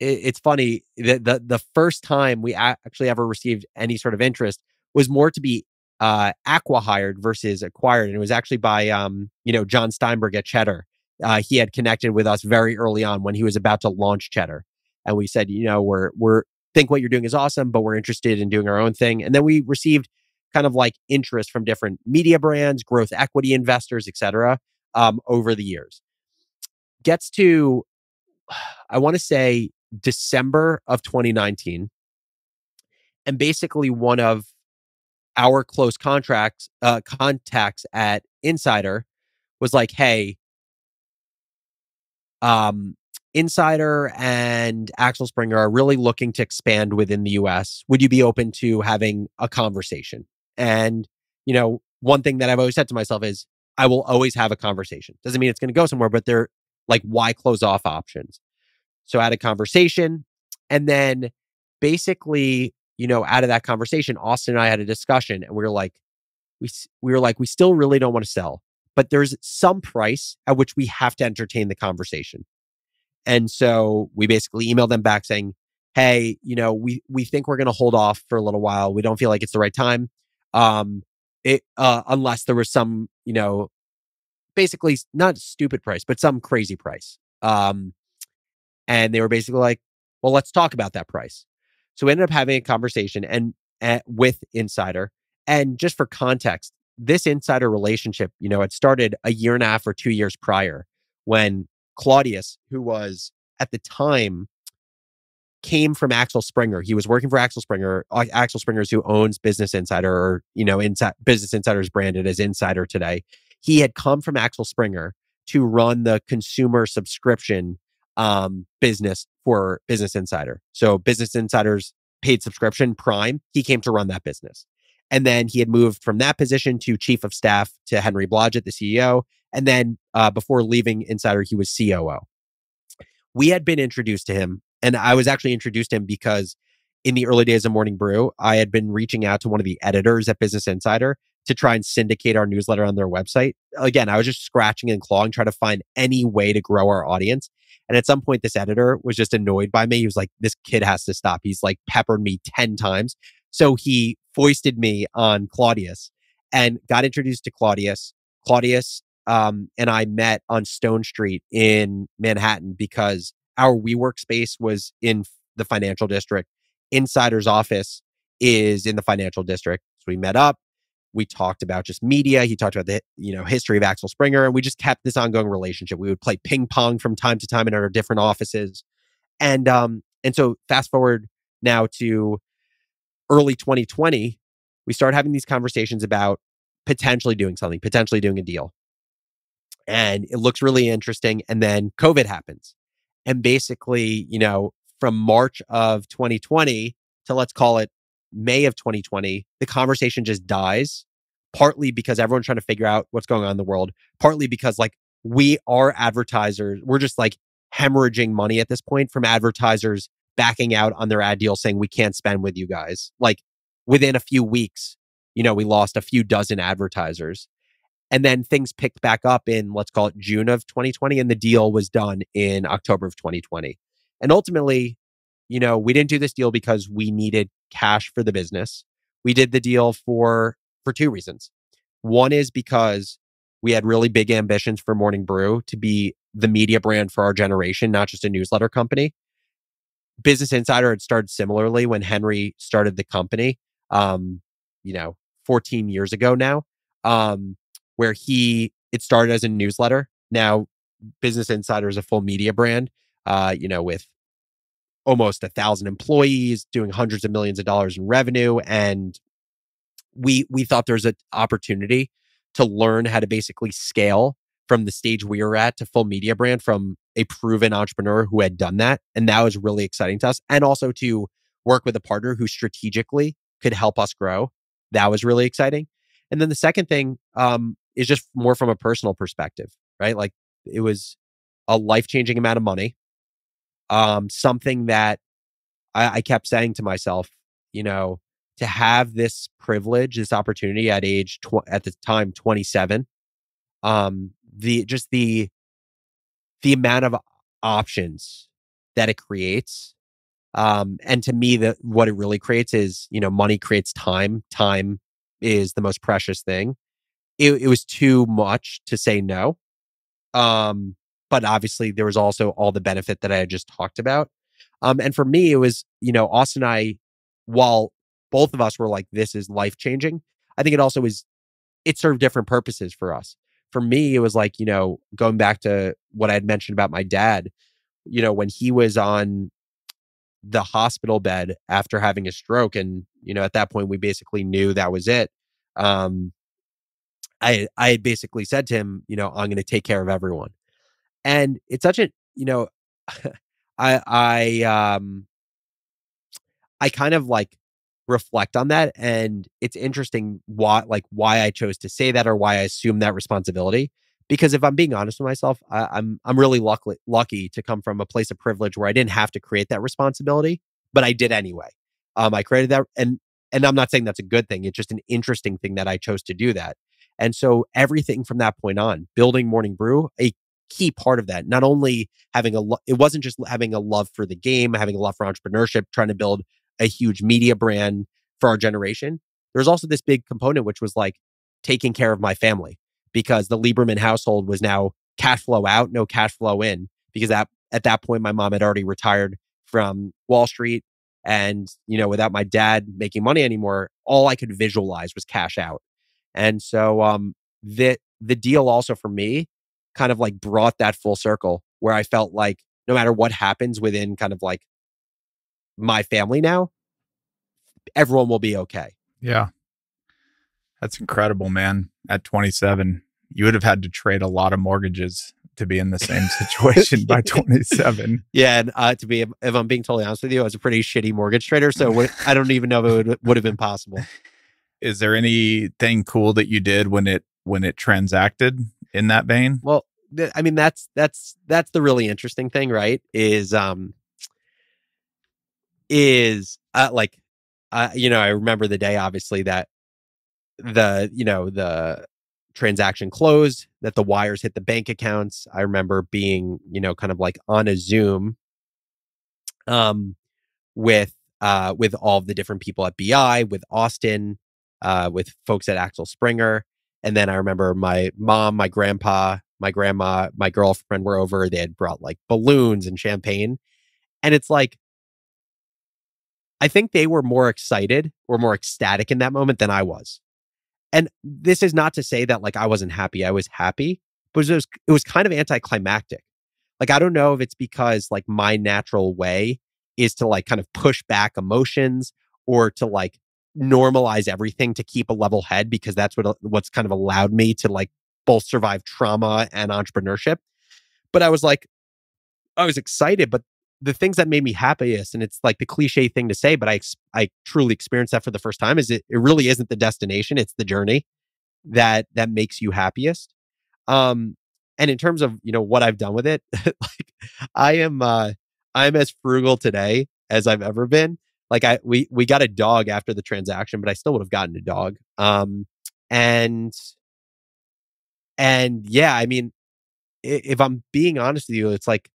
it's funny that the, the first time we actually ever received any sort of interest was more to be uh, acqui-hired versus acquired. And it was actually by, um, you know, Jon Steinberg at Cheddar. Uh, he had connected with us very early on when he was about to launch Cheddar. And we said, you know, we're, we're, think what you're doing is awesome, but we're interested in doing our own thing. And then we received kind of like interest from different media brands, growth equity investors, et cetera, um, over the years. Gets to, I want to say December of 2019. And basically, one of our close contracts uh, contacts at Insider was like, "Hey, um, Insider and Axel Springer are really looking to expand within the US. Would you be open to having a conversation?" And you know, one thing that I've always said to myself is, I will always have a conversation. Doesn't mean it's going to go somewhere, but they're like, why close off options? So I had a conversation, and then basically you know, out of that conversation, Austin and I had a discussion and we were like, we, we were like, we still really don't want to sell, but there's some price at which we have to entertain the conversation. And so we basically emailed them back saying, Hey, you know, we, we think we're going to hold off for a little while. We don't feel like it's the right time. Um, it, uh, unless there was some, you know, basically not stupid price, but some crazy price. Um, and they were basically like, well, let's talk about that price. So we ended up having a conversation and uh, with Insider. And just for context, this insider relationship, you know, it started a year and a half or two years prior when Claudius, who was at the time came from Axel Springer. He was working for Axel Springer. Axel Springer's who owns Business Insider, or you know, Insi- Business Insider is branded as Insider today. He had come from Axel Springer to run the consumer subscription um, business for Business Insider. So Business Insider's paid subscription, Prime, he came to run that business. And then he had moved from that position to chief of staff to Henry Blodget, the CEO. And then uh, before leaving Insider, he was COO. We had been introduced to him, and I was actually introduced to him because in the early days of Morning Brew, I had been reaching out to one of the editors at Business Insider to try and syndicate our newsletter on their website. Again, I was just scratching and clawing, trying to find any way to grow our audience. And at some point, this editor was just annoyed by me. He was like, this kid has to stop. He's like peppered me 10 times. So he foisted me on Claudius and got introduced to Claudius. Claudius um, and I met on Stone Street in Manhattan because our WeWork space was in the financial district. Insider's office is in the financial district. So we met up we talked about just media. He talked about the you know history of Axel Springer, and we just kept this ongoing relationship. We would play ping pong from time to time in our different offices, and um and so fast forward now to early 2020, we start having these conversations about potentially doing something, potentially doing a deal, and it looks really interesting. And then COVID happens, and basically, you know, from March of 2020 to let's call it May of 2020, the conversation just dies, partly because everyone's trying to figure out what's going on in the world, partly because like we are advertisers, we're just like hemorrhaging money at this point from advertisers backing out on their ad deal saying we can't spend with you guys. Like within a few weeks, you know, we lost a few dozen advertisers. And then things picked back up in, let's call it June of 2020, and the deal was done in October of 2020. And ultimately, you know, we didn't do this deal because we needed cash for the business. We did the deal for for two reasons. One is because we had really big ambitions for Morning Brew to be the media brand for our generation, not just a newsletter company. Business Insider had started similarly when Henry started the company, um, you know, 14 years ago now, um, where he, it started as a newsletter. Now, Business Insider is a full media brand, uh, you know, with almost a thousand employees doing hundreds of millions of dollars in revenue and we we thought there's an opportunity to learn how to basically scale from the stage we were at to full media brand from a proven entrepreneur who had done that. And that was really exciting to us. And also to work with a partner who strategically could help us grow. That was really exciting. And then the second thing um, is just more from a personal perspective, right? Like it was a life changing amount of money. Um, something that I, I kept saying to myself, you know, to have this privilege, this opportunity at age tw- at the time 27, um, the just the the amount of options that it creates um, and to me, that what it really creates is, you know, money creates time. Time is the most precious thing. It, it was too much to say no. Um, but obviously there was also all the benefit that I had just talked about. Um, and for me, it was, you know, Austin and I, while both of us were like, this is life changing, I think it also was, it served different purposes for us. For me, it was like, you know, going back to what I had mentioned about my dad, you know, when he was on the hospital bed after having a stroke and you know at that point we basically knew that was it um i i had basically said to him you know i'm going to take care of everyone and it's such a you know i i um i kind of like reflect on that and it's interesting why like why i chose to say that or why i assume that responsibility because if I'm being honest with myself, I, am I'm, I'm really lucky lucky to come from a place of privilege where I didn't have to create that responsibility, but I did anyway. Um, I created that, and and I'm not saying that's a good thing. It's just an interesting thing that I chose to do that. And so everything from that point on, building Morning Brew, a key part of that. Not only having a, lo- it wasn't just having a love for the game, having a love for entrepreneurship, trying to build a huge media brand for our generation. There's also this big component, which was like taking care of my family because the Lieberman household was now cash flow out, no cash flow in, because that at that point my mom had already retired from Wall Street. And, you know, without my dad making money anymore, all I could visualize was cash out. And so um the the deal also for me kind of like brought that full circle where I felt like no matter what happens within kind of like my family now, everyone will be okay. Yeah. That's incredible, man. At 27, you would have had to trade a lot of mortgages to be in the same situation by 27. Yeah, and uh, to be, if I'm being totally honest with you, I was a pretty shitty mortgage trader, so I don't even know if it would, would have been possible. Is there anything cool that you did when it when it transacted in that vein? Well, I mean that's that's that's the really interesting thing, right? Is um is uh, like uh, you know I remember the day obviously that the you know the transaction closed that the wires hit the bank accounts i remember being you know kind of like on a zoom um with uh with all the different people at bi with austin uh with folks at axel springer and then i remember my mom my grandpa my grandma my girlfriend were over they had brought like balloons and champagne and it's like i think they were more excited or more ecstatic in that moment than i was and this is not to say that like I wasn't happy. I was happy, but it was it was kind of anticlimactic. Like I don't know if it's because like my natural way is to like kind of push back emotions or to like normalize everything to keep a level head because that's what what's kind of allowed me to like both survive trauma and entrepreneurship. But I was like I was excited, but the things that made me happiest, and it's like the cliche thing to say, but I I truly experienced that for the first time. Is it? It really isn't the destination; it's the journey that that makes you happiest. Um, and in terms of you know what I've done with it, like I am uh, I'm as frugal today as I've ever been. Like I we we got a dog after the transaction, but I still would have gotten a dog. Um, and and yeah, I mean, if I'm being honest with you, it's like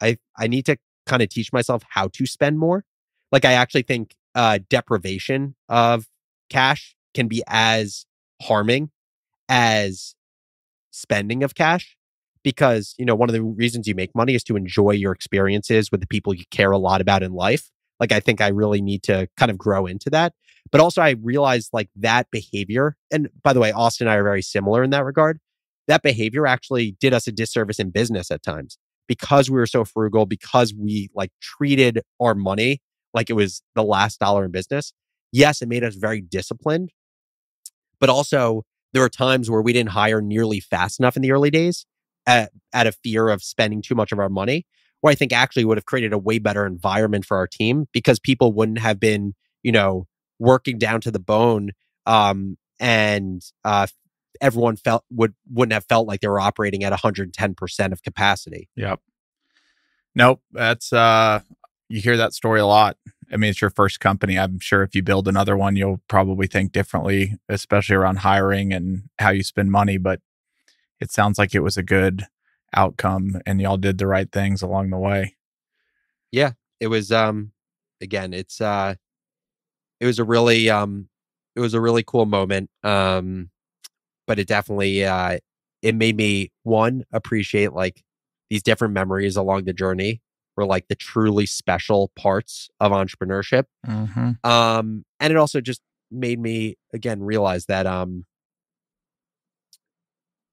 I I need to kind of teach myself how to spend more. Like I actually think uh, deprivation of cash can be as harming as spending of cash because you know one of the reasons you make money is to enjoy your experiences with the people you care a lot about in life like i think i really need to kind of grow into that but also i realized like that behavior and by the way austin and i are very similar in that regard that behavior actually did us a disservice in business at times because we were so frugal, because we like treated our money like it was the last dollar in business. Yes, it made us very disciplined, But also, there were times where we didn't hire nearly fast enough in the early days at, at a fear of spending too much of our money, where I think actually would have created a way better environment for our team because people wouldn't have been, you know, working down to the bone um, and uh, everyone felt would wouldn't have felt like they were operating at 110% of capacity. Yep. Nope, that's uh you hear that story a lot. I mean, it's your first company. I'm sure if you build another one, you'll probably think differently, especially around hiring and how you spend money, but it sounds like it was a good outcome and y'all did the right things along the way. Yeah, it was um again, it's uh it was a really um it was a really cool moment. Um but it definitely uh it made me one appreciate like these different memories along the journey were like the truly special parts of entrepreneurship. Mm-hmm. Um and it also just made me again realize that um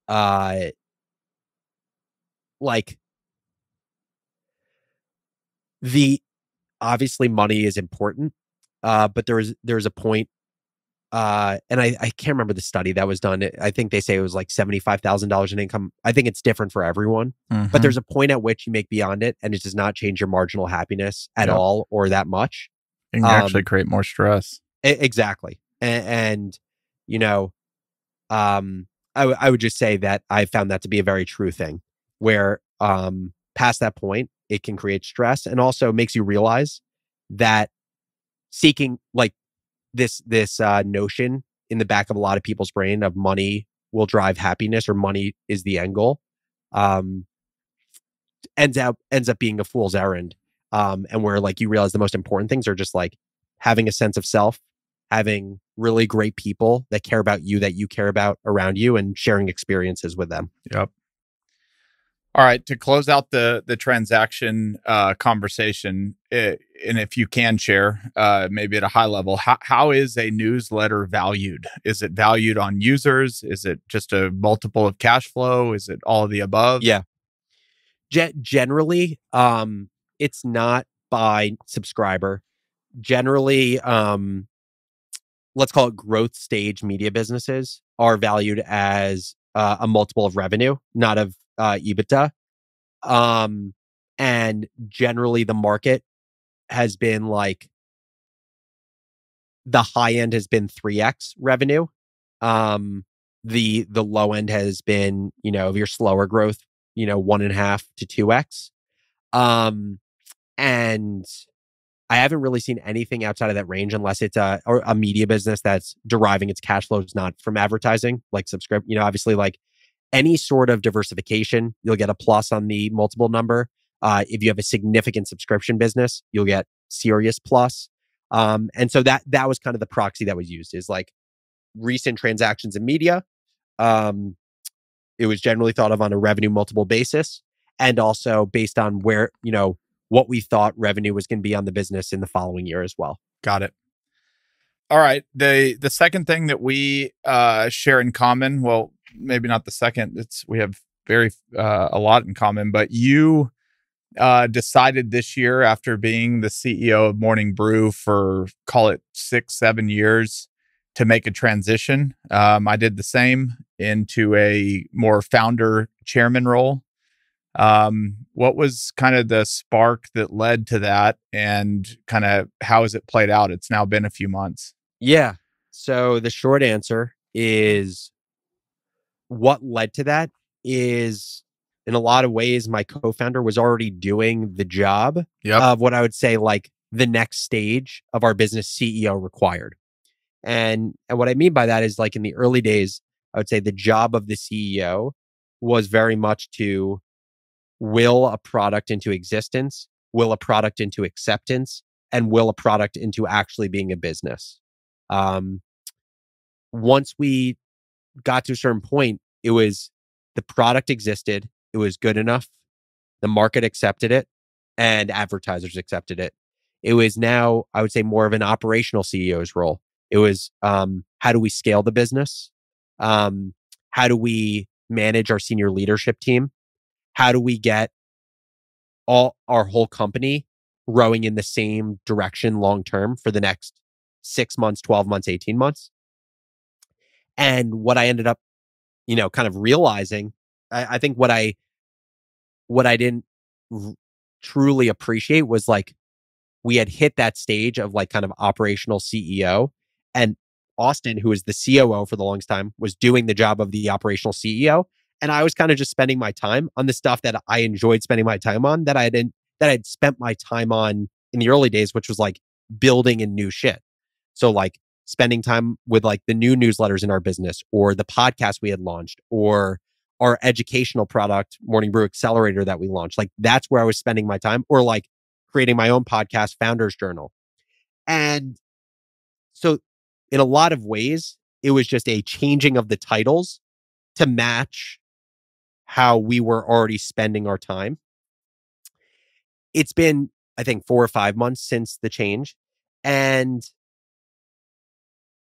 uh like the obviously money is important uh but there is there's a point uh and i i can't remember the study that was done i think they say it was like $75000 in income i think it's different for everyone Mm-hmm. but there's a point at which you make beyond it and it does not change your marginal happiness at Yep. all or that much it can actually um, create more stress. E- exactly and, and you know um I, w- I would just say that i found that to be a very true thing where um past that point it can create stress and also makes you realize that seeking like this this uh notion in the back of a lot of people's brain of money will drive happiness or money is the end goal um ends up ends up being a fool's errand um and where like you realize the most important things are just like having a sense of self having really great people that care about you that you care about around you and sharing experiences with them Yep. All right, to close out the the transaction uh, conversation, eh, and if you can share, uh, maybe at a high level, how how is a newsletter valued? Is it valued on users? Is it just a multiple of cash flow? Is it all of the above? Yeah. Ge- generally um it's not by subscriber generally um let's call it growth stage media businesses are valued as uh, a multiple of revenue not of uh, ebitda um and generally the market has been like the high end has been 3x revenue. Um the the low end has been you know of your slower growth you know one and a half to two x. Um and i haven't really seen anything outside of that range unless it's a or a media business that's deriving its cash flows not from advertising like subscribe you know obviously like any sort of diversification you'll get a plus on the multiple number uh, if you have a significant subscription business you'll get serious plus um, and so that that was kind of the proxy that was used is like recent transactions in media um, it was generally thought of on a revenue multiple basis and also based on where you know what we thought revenue was going to be on the business in the following year as well Got it. All right. The the second thing that we uh, share in common, well, maybe not the second. It's we have very uh, a lot in common, but you uh, decided this year after being the CEO of Morning Brew for call it six seven years to make a transition. Um, I did the same into a more founder chairman role. Um, what was kind of the spark that led to that, and kind of how has it played out? It's now been a few months. yeah so the short answer is what led to that is in a lot of ways my co-founder was already doing the job Yep. of what I would say like the next stage of our business CEO required. And and what I mean by that is like in the early days, I would say the job of the CEO was very much to will a product into existence, will a product into acceptance, and will a product into actually being a business. Um, once we got to a certain point, it was the product existed, it was good enough, the market accepted it, and advertisers accepted it. It was now, I would say, more of an operational CEO's role. It was um, how do we scale the business? Um, how do we manage our senior leadership team? How do we get all our whole company rowing in the same direction long term for the next six months, 12 months, 18 months? And what I ended up, you know, kind of realizing, I, I think what I, what I didn't r- truly appreciate was like, we had hit that stage of like kind of operational CEO and Austin, who was the COO for the longest time, was doing the job of the operational CEO. And I was kind of just spending my time on the stuff that I enjoyed spending my time on that I didn't, that I'd spent my time on in the early days, which was like building and new shit. So like spending time with like the new newsletters in our business or the podcast we had launched or our educational product, Morning Brew Accelerator that we launched. Like that's where I was spending my time or like creating my own podcast, Founders Journal. And so in a lot of ways, it was just a changing of the titles to match how we were already spending our time. It's been, I think, four or five months since the change. And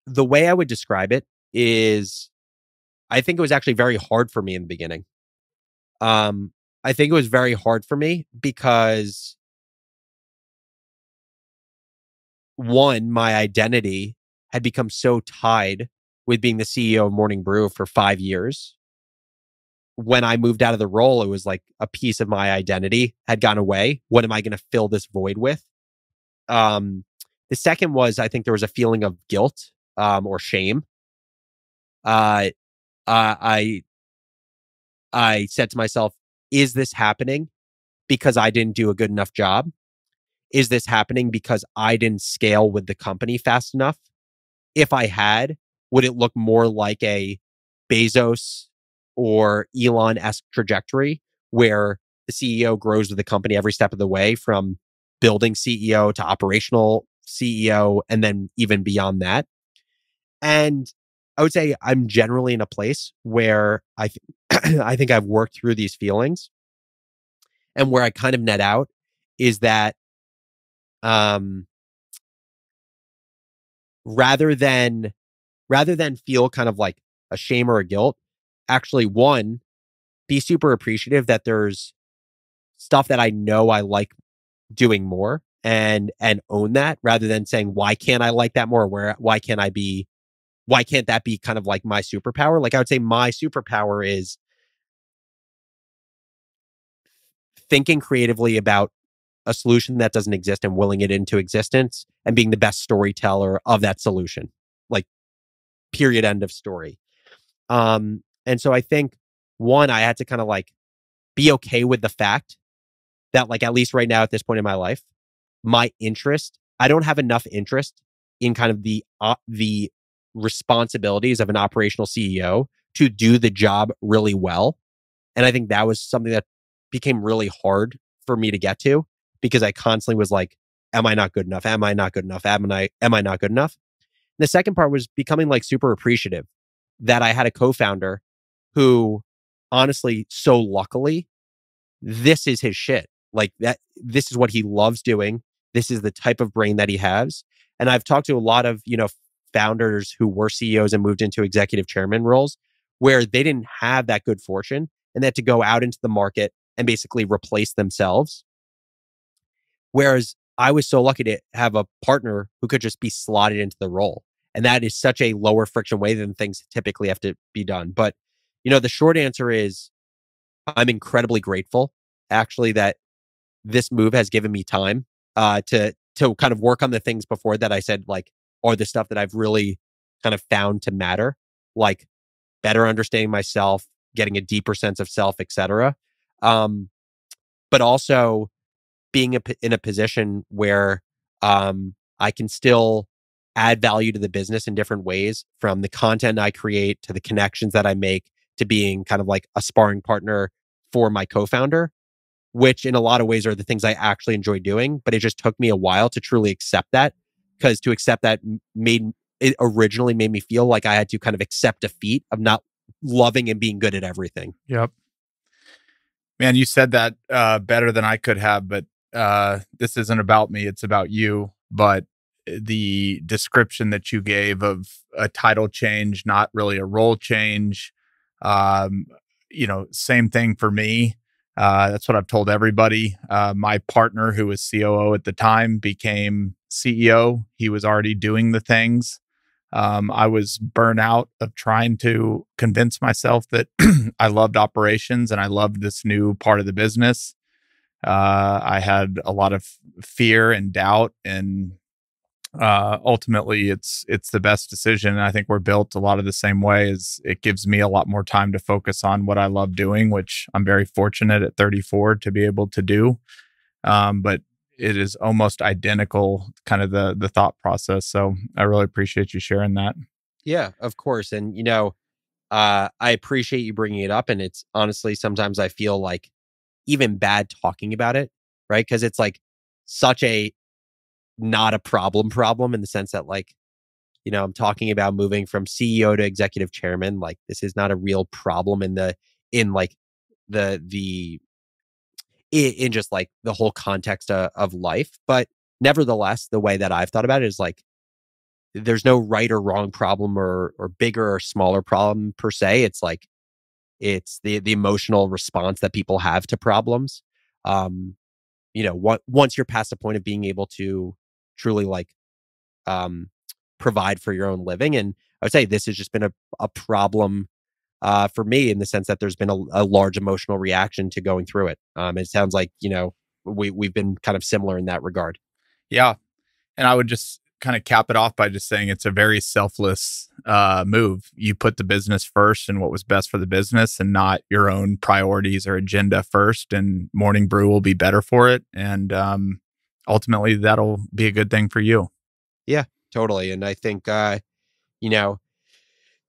the way I would describe it is I think it was actually very hard for me in the beginning. Um, I think it was very hard for me because one, my identity had become so tied with being the CEO of Morning Brew for five years. When I moved out of the role, it was like a piece of my identity had gone away. What am I going to fill this void with? Um, the second was I think there was a feeling of guilt um, or shame. Uh, I I said to myself, "Is this happening because I didn't do a good enough job? Is this happening because I didn't scale with the company fast enough? If I had, would it look more like a Bezos or Elon esque trajectory where the CEO grows with the company every step of the way from building CEO to operational CEO and then even beyond that? And I would say I'm generally in a place where I th- I think I've worked through these feelings. And where I kind of net out is that um rather than rather than feel kind of like a shame or a guilt actually one be super appreciative that there's stuff that I know I like doing more and and own that rather than saying why can't I like that more? Where why can't I be why can't that be kind of like my superpower? Like I would say my superpower is thinking creatively about a solution that doesn't exist and willing it into existence and being the best storyteller of that solution. Like period end of story. Um and so I think one I had to kind of like be okay with the fact that like at least right now at this point in my life my interest I don't have enough interest in kind of the uh, the responsibilities of an operational CEO to do the job really well. And I think that was something that became really hard for me to get to because I constantly was like, am I not good enough? Am I not good enough? Am I am I not good enough? And the second part was becoming like super appreciative that I had a co-founder who honestly so luckily this is his shit. Like that this is what he loves doing. This is the type of brain that he has. And I've talked to a lot of, you know, founders who were CEOs and moved into executive chairman roles where they didn't have that good fortune and they had to go out into the market and basically replace themselves. Whereas I was so lucky to have a partner who could just be slotted into the role. And that is such a lower friction way than things typically have to be done. But, you know, the short answer is I'm incredibly grateful actually that this move has given me time uh, to to kind of work on the things before that I said like or the stuff that I've really kind of found to matter, like better understanding myself, getting a deeper sense of self, etc. Um, but also being a, in a position where um, I can still add value to the business in different ways from the content I create to the connections that I make to being kind of like a sparring partner for my co-founder which in a lot of ways are the things I actually enjoy doing but it just took me a while to truly accept that because to accept that made it originally made me feel like I had to kind of accept defeat of not loving and being good at everything. Yep. Man, you said that uh, better than I could have, but uh, this isn't about me. It's about you. But eh, the description that you gave of a title change, not really a role change, um, you know, same thing for me. Uh, that's what I've told everybody. Uh, my partner, who was COO at the time, became CEO. He was already doing the things. Um, I was burnt out of trying to convince myself that I loved operations and I loved this new part of the business. Uh, I had a lot of fear and doubt, and uh, ultimately, it's it's the best decision. And I think we're built a lot of the same way. Is it gives me a lot more time to focus on what I love doing, which I'm very fortunate at 34 to be able to do. Um, but it is almost identical, kind of the the thought process. So I really appreciate you sharing that. Yeah, of course. And you know, uh, I appreciate you bringing it up. And it's honestly sometimes I feel like even bad talking about it, right? Because it's like such a not a problem problem in the sense that like you know i'm talking about moving from ceo to executive chairman like this is not a real problem in the in like the the in, just like the whole context of, of life. But nevertheless the way that i've thought about it is like there's no right or wrong problem or or bigger or smaller problem per se. It's like it's the the emotional response that people have to problems. Um you know what, once you're past the point of being able to truly like um provide for your own living and i would say this has just been a, a problem uh for me in the sense that there's been a, a large emotional reaction to going through it um it sounds like you know we we've been kind of similar in that regard yeah and i would just kind of cap it off by just saying it's a very selfless uh, move. You put the business first and what was best for the business and not your own priorities or agenda first. And Morning Brew will be better for it. And um, ultimately, that'll be a good thing for you. Yeah, totally. And I think, uh, you know,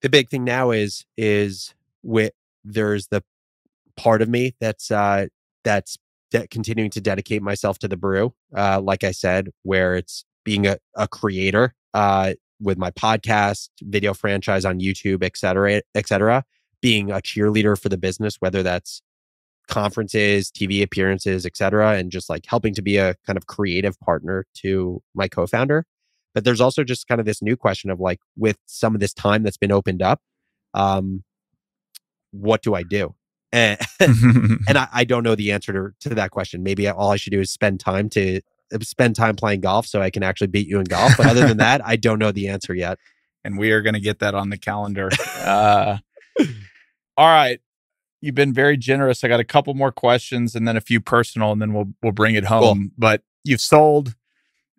the big thing now is, is with there's the part of me that's, uh, that's continuing to dedicate myself to the brew. Uh, like I said, where it's being a, a creator uh, with my podcast, video franchise on YouTube, et cetera, et cetera, being a cheerleader for the business, whether that's conferences, TV appearances, et cetera, and just like helping to be a kind of creative partner to my co founder. But there's also just kind of this new question of like, with some of this time that's been opened up, um, what do I do? And, and I, I, don't know the answer to, to that question. Maybe all I should do is spend time to uh, spend time playing golf so I can actually beat you in golf. But other than that, I don't know the answer yet. And we are going to get that on the calendar. Uh, all right. You've been very generous. I got a couple more questions and then a few personal, and then we'll we'll bring it home. Cool. But you've sold.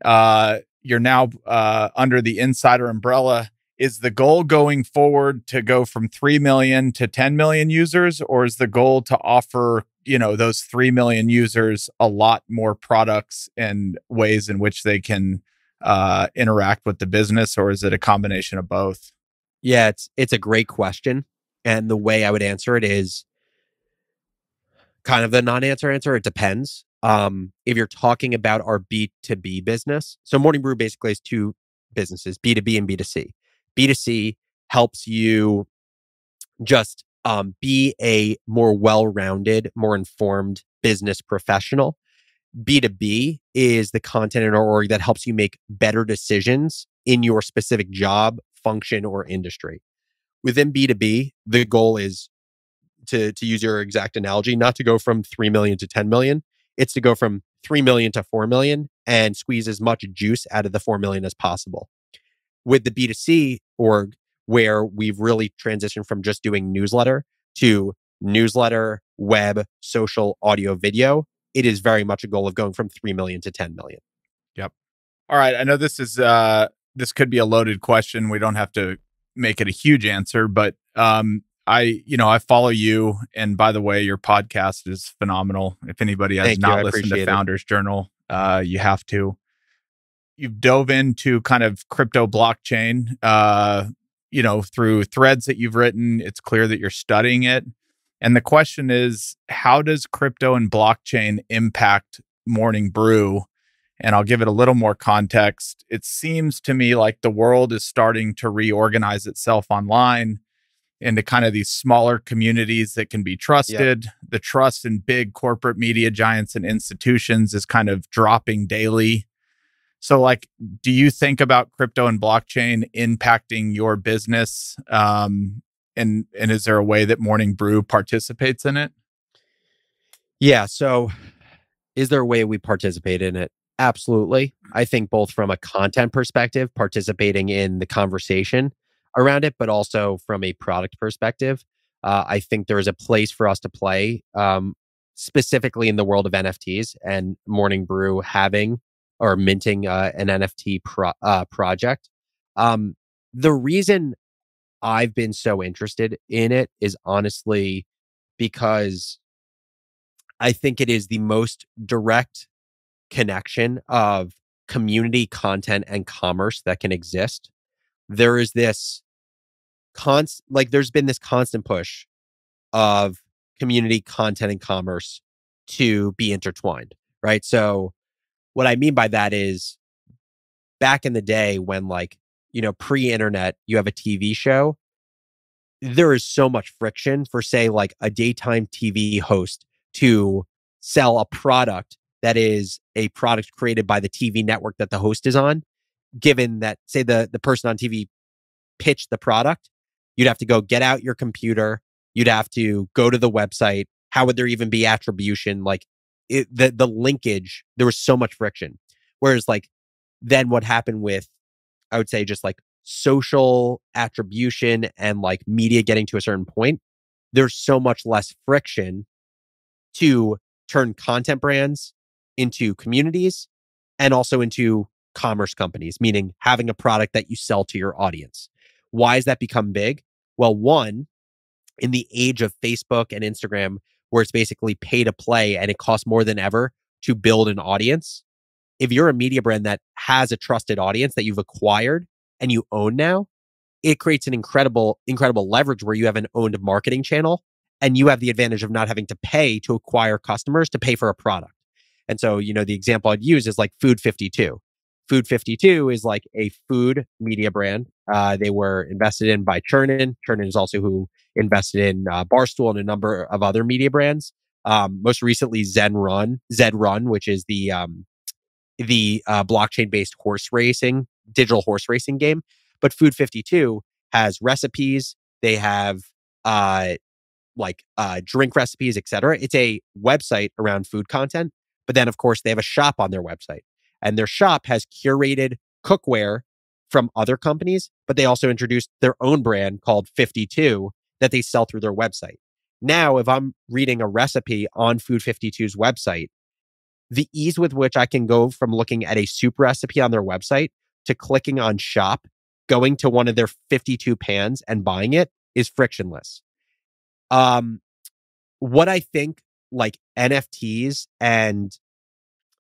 Uh, you're now uh, under the insider umbrella. Is the goal going forward to go from three million to ten million users, or is the goal to offer you know those 3 million users a lot more products and ways in which they can uh, interact with the business or is it a combination of both yeah it's it's a great question and the way i would answer it is kind of the non-answer answer it depends um if you're talking about our b2b business so morning brew basically has two businesses b2b and b2c b2c helps you just um, be a more well rounded, more informed business professional. B2B is the content in our org that helps you make better decisions in your specific job, function, or industry. Within B2B, the goal is to, to use your exact analogy, not to go from 3 million to 10 million. It's to go from 3 million to 4 million and squeeze as much juice out of the 4 million as possible. With the B2C org, where we've really transitioned from just doing newsletter to newsletter, web, social, audio, video. It is very much a goal of going from 3 million to 10 million. Yep. All right. I know this is, uh, this could be a loaded question. We don't have to make it a huge answer, but, um, I, you know, I follow you. And by the way, your podcast is phenomenal. If anybody has Thank not listened to Founders it. Journal, uh, you have to. You've dove into kind of crypto blockchain, uh, you know, through threads that you've written, it's clear that you're studying it. And the question is, how does crypto and blockchain impact Morning Brew? And I'll give it a little more context. It seems to me like the world is starting to reorganize itself online into kind of these smaller communities that can be trusted. Yeah. The trust in big corporate media giants and institutions is kind of dropping daily. So, like, do you think about crypto and blockchain impacting your business? Um, and and is there a way that Morning Brew participates in it? Yeah. So, is there a way we participate in it? Absolutely. I think both from a content perspective, participating in the conversation around it, but also from a product perspective. Uh, I think there is a place for us to play, um, specifically in the world of NFTs and Morning Brew having or minting uh, an NFT pro- uh, project. Um, the reason I've been so interested in it is honestly because I think it is the most direct connection of community content and commerce that can exist. There is this constant, like, there's been this constant push of community content and commerce to be intertwined, right? So, what I mean by that is back in the day when, like, you know, pre internet, you have a TV show, there is so much friction for, say, like a daytime TV host to sell a product that is a product created by the TV network that the host is on, given that, say, the, the person on TV pitched the product, you'd have to go get out your computer, you'd have to go to the website. How would there even be attribution? Like it, the, the linkage, there was so much friction. Whereas, like, then what happened with, I would say, just like social attribution and like media getting to a certain point, there's so much less friction to turn content brands into communities and also into commerce companies, meaning having a product that you sell to your audience. Why has that become big? Well, one, in the age of Facebook and Instagram, where it's basically pay to play and it costs more than ever to build an audience. If you're a media brand that has a trusted audience that you've acquired and you own now, it creates an incredible, incredible leverage where you have an owned marketing channel and you have the advantage of not having to pay to acquire customers to pay for a product. And so, you know, the example I'd use is like Food 52. Food 52 is like a food media brand. Uh, they were invested in by Chernin. Chernin is also who invested in uh, Barstool and a number of other media brands. Um, most recently, Zen Run, Zed Run, which is the um, the uh, blockchain based horse racing, digital horse racing game. But Food 52 has recipes. They have uh, like uh, drink recipes, etc. It's a website around food content but then, of course, they have a shop on their website, and their shop has curated cookware from other companies, but they also introduced their own brand called 52 that they sell through their website. Now, if I'm reading a recipe on Food 52's website, the ease with which I can go from looking at a soup recipe on their website to clicking on shop, going to one of their 52 pans and buying it is frictionless. Um, what I think like NFTs and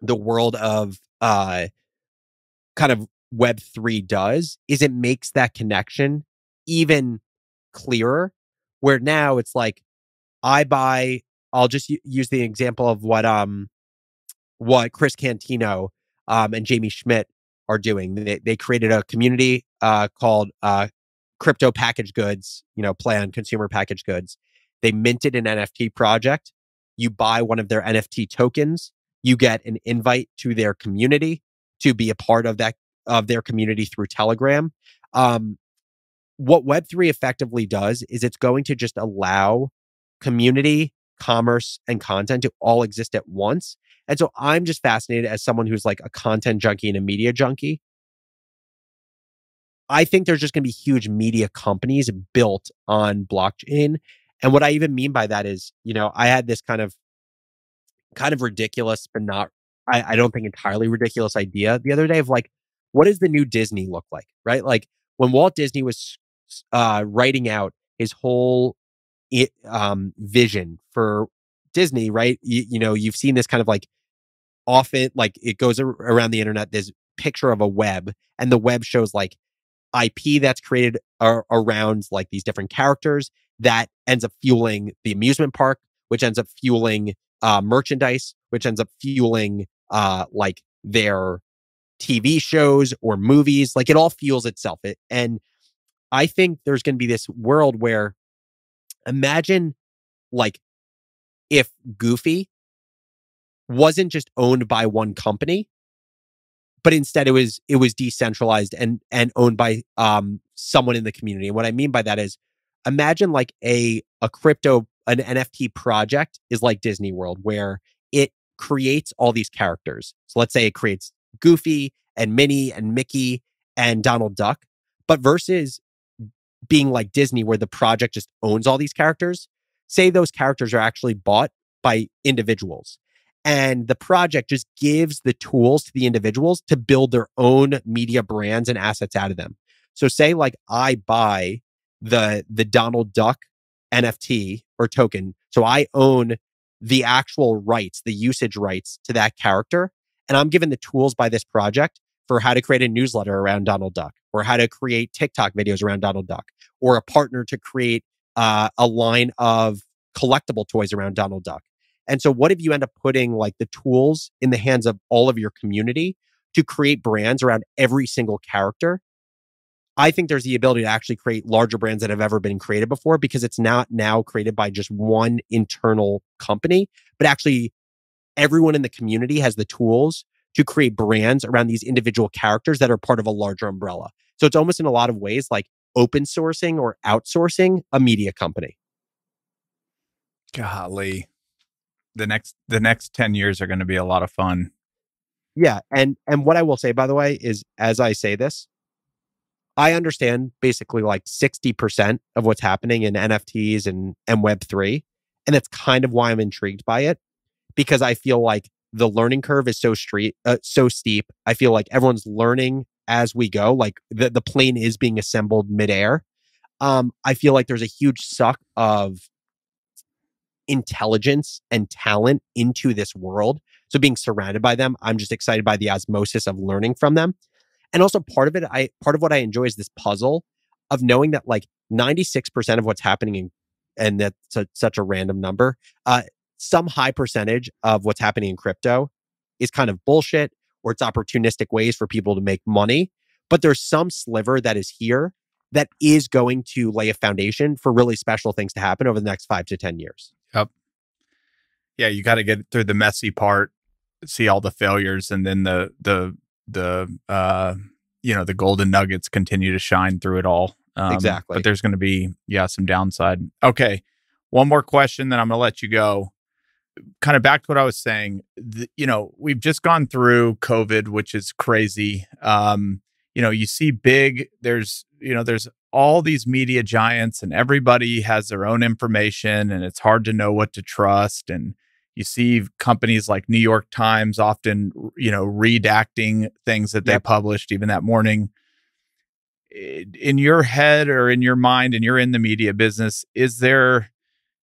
the world of uh kind of web 3 does is it makes that connection even clearer where now it's like I buy I'll just use the example of what um what Chris Cantino um and Jamie Schmidt are doing. They they created a community uh called uh crypto package goods, you know, play on consumer package goods. They minted an NFT project you buy one of their NFT tokens, you get an invite to their community to be a part of that of their community through Telegram. Um, what Web3 effectively does is it's going to just allow community, commerce, and content to all exist at once. And so I'm just fascinated as someone who's like a content junkie and a media junkie. I think there's just going to be huge media companies built on blockchain and what I even mean by that is, you know, I had this kind of kind of ridiculous, but not I, I don't think entirely ridiculous idea the other day of like, what does the new Disney look like? Right? Like when Walt Disney was uh writing out his whole it, um vision for Disney, right? You, you know, you've seen this kind of like often like it goes around the internet this picture of a web and the web shows like IP that's created ar- around like these different characters that ends up fueling the amusement park, which ends up fueling uh, merchandise, which ends up fueling uh, like their TV shows or movies. Like it all fuels itself. It, and I think there's going to be this world where imagine like if Goofy wasn't just owned by one company, but instead it was it was decentralized and and owned by um someone in the community. And what I mean by that is imagine like a a crypto an NFT project is like Disney World where it creates all these characters. So let's say it creates Goofy and Minnie and Mickey and Donald Duck. But versus being like Disney, where the project just owns all these characters, say those characters are actually bought by individuals. And the project just gives the tools to the individuals to build their own media brands and assets out of them. So say like I buy the the Donald Duck NFT or token. So I own the actual rights, the usage rights to that character. And I'm given the tools by this project for how to create a newsletter around Donald Duck or how to create TikTok videos around Donald Duck or a partner to create uh, a line of collectible toys around Donald Duck. And so, what if you end up putting like the tools in the hands of all of your community to create brands around every single character? I think there's the ability to actually create larger brands that have ever been created before because it's not now created by just one internal company, but actually everyone in the community has the tools to create brands around these individual characters that are part of a larger umbrella. So it's almost in a lot of ways like open sourcing or outsourcing a media company. Golly. The next the next 10 years are going to be a lot of fun. Yeah, and and what I will say by the way is as I say this, I understand basically like 60% of what's happening in NFTs and and web3, and that's kind of why I'm intrigued by it because I feel like the learning curve is so street uh, so steep. I feel like everyone's learning as we go. Like the, the plane is being assembled midair. Um, I feel like there's a huge suck of intelligence and talent into this world. So being surrounded by them, I'm just excited by the osmosis of learning from them. And also part of it, I part of what I enjoy is this puzzle of knowing that like 96% of what's happening in and that's a, such a random number, uh, some high percentage of what's happening in crypto is kind of bullshit or it's opportunistic ways for people to make money. But there's some sliver that is here that is going to lay a foundation for really special things to happen over the next five to 10 years. Yep. Yeah, you got to get through the messy part, see all the failures, and then the, the, the, uh, you know, the golden nuggets continue to shine through it all. Um, exactly. But there's going to be, yeah, some downside. Okay. One more question, then I'm going to let you go kind of back to what I was saying, the, you know, we've just gone through COVID, which is crazy. Um, you know, you see big, there's, you know, there's all these media giants and everybody has their own information and it's hard to know what to trust. And you see companies like New York Times often, you know, redacting things that they yep. published even that morning. In your head or in your mind, and you're in the media business, is there,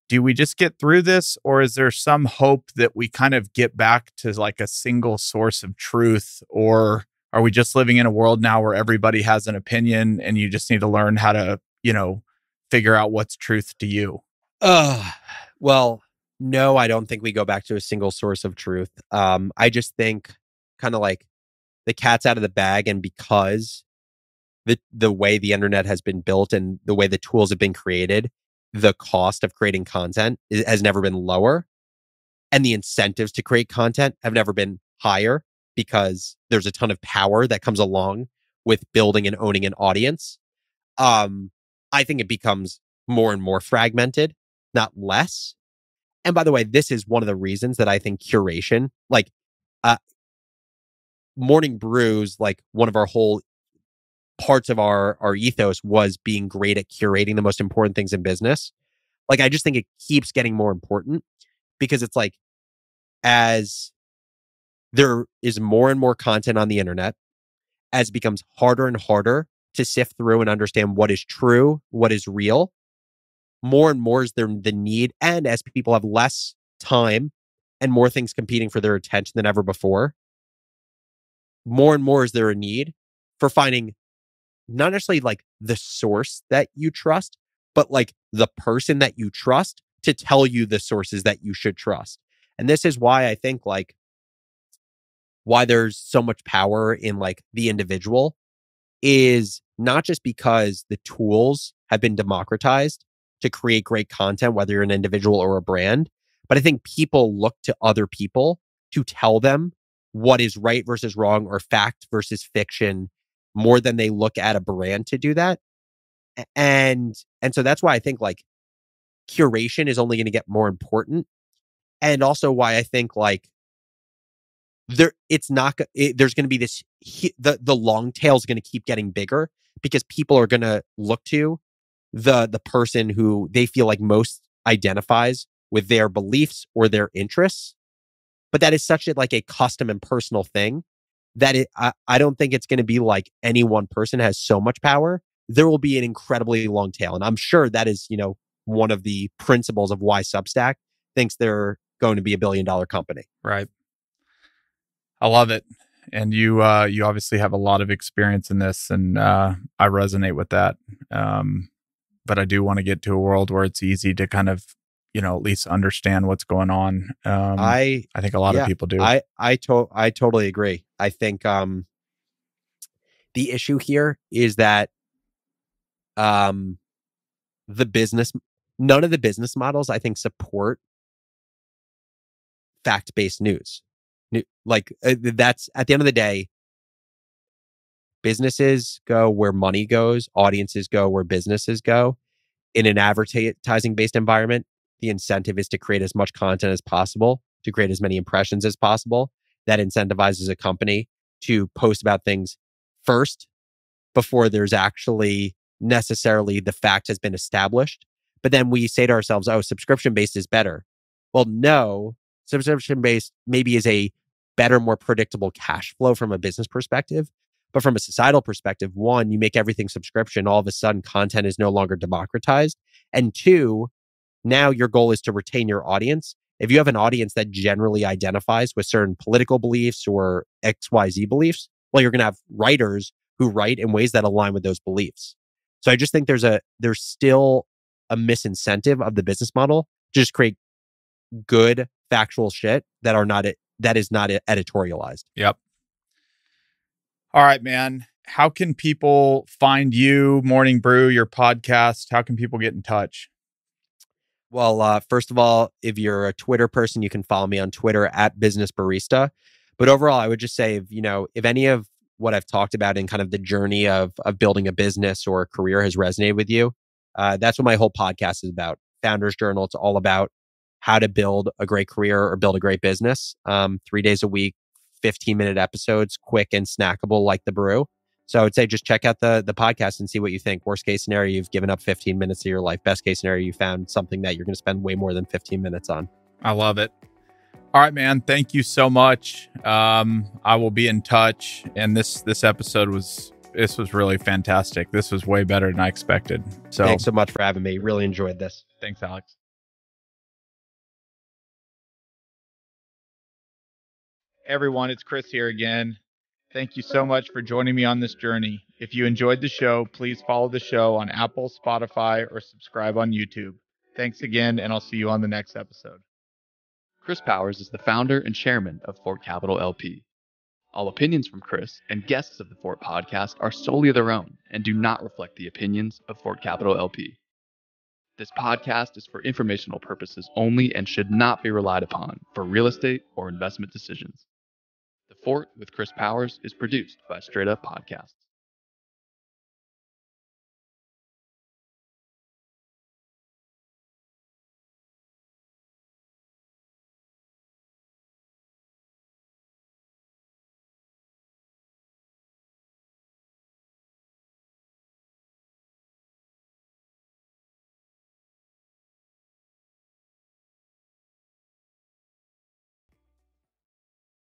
do we just get through this or is there some hope that we kind of get back to like a single source of truth or are we just living in a world now where everybody has an opinion and you just need to learn how to you know figure out what's truth to you uh well no i don't think we go back to a single source of truth um i just think kind of like the cat's out of the bag and because the the way the internet has been built and the way the tools have been created the cost of creating content has never been lower and the incentives to create content have never been higher because there's a ton of power that comes along with building and owning an audience um i think it becomes more and more fragmented not less and by the way this is one of the reasons that i think curation like uh morning brews like one of our whole parts of our our ethos was being great at curating the most important things in business. Like i just think it keeps getting more important because it's like as there is more and more content on the internet as it becomes harder and harder to sift through and understand what is true what is real more and more is there the need and as people have less time and more things competing for their attention than ever before more and more is there a need for finding not necessarily like the source that you trust, but like the person that you trust to tell you the sources that you should trust. And this is why I think like why there's so much power in like the individual is not just because the tools have been democratized to create great content, whether you're an individual or a brand, but I think people look to other people to tell them what is right versus wrong or fact versus fiction more than they look at a brand to do that. And and so that's why I think like curation is only going to get more important. And also why I think like there it's not it, there's going to be this he- the the long tail is going to keep getting bigger because people are going to look to the the person who they feel like most identifies with their beliefs or their interests but that is such a like a custom and personal thing that it I, I don't think it's going to be like any one person has so much power there will be an incredibly long tail and i'm sure that is you know one of the principles of why substack thinks they're going to be a billion dollar company Right. I love it. And you uh you obviously have a lot of experience in this and uh I resonate with that. Um but I do want to get to a world where it's easy to kind of, you know, at least understand what's going on. Um I, i think a lot yeah, of people do. I I to- I totally agree. I think um the issue here is that um the business none of the business models I think support fact-based news. Nu- Like uh, that's at the end of the day businesses go where money goes, audiences go where businesses go. In an advertising based environment, the incentive is to create as much content as possible, to create as many impressions as possible. That incentivizes a company to post about things first before there's actually necessarily the fact has been established. But then we say to ourselves, oh, subscription based is better. Well, no, subscription based maybe is a better, more predictable cash flow from a business perspective. But from a societal perspective, one, you make everything subscription, all of a sudden content is no longer democratized. And two, now your goal is to retain your audience. If you have an audience that generally identifies with certain political beliefs or XYZ beliefs, well, you're going to have writers who write in ways that align with those beliefs. So I just think there's a there's still a misincentive of the business model to just create good factual shit that are not it that is not editorialized. Yep. All right, man. How can people find you, Morning Brew, your podcast? How can people get in touch? Well, uh, first of all, if you're a Twitter person, you can follow me on Twitter at Business Barista. But overall, I would just say, if, you know, if any of what I've talked about in kind of the journey of of building a business or a career has resonated with you, uh, that's what my whole podcast is about. Founders Journal. It's all about how to build a great career or build a great business. Um, three days a week, 15 minute episodes, quick and snackable like the brew. So I would say just check out the the podcast and see what you think. Worst case scenario, you've given up 15 minutes of your life. Best case scenario, you found something that you're going to spend way more than 15 minutes on. I love it. All right, man. Thank you so much. Um, I will be in touch. And this this episode was this was really fantastic. This was way better than I expected. So Thanks so much for having me. Really enjoyed this. thanks, Alex. Everyone, it's Chris here again. Thank you so much for joining me on this journey. If you enjoyed the show, please follow the show on Apple, Spotify, or subscribe on YouTube. Thanks again, and I'll see you on the next episode. Chris Powers is the founder and chairman of Fort Capital LP. All opinions from Chris and guests of the Fort podcast are solely their own and do not reflect the opinions of Fort Capital LP. This podcast is for informational purposes only and should not be relied upon for real estate or investment decisions. Fort with Chris Powers is produced by Straight Up Podcasts.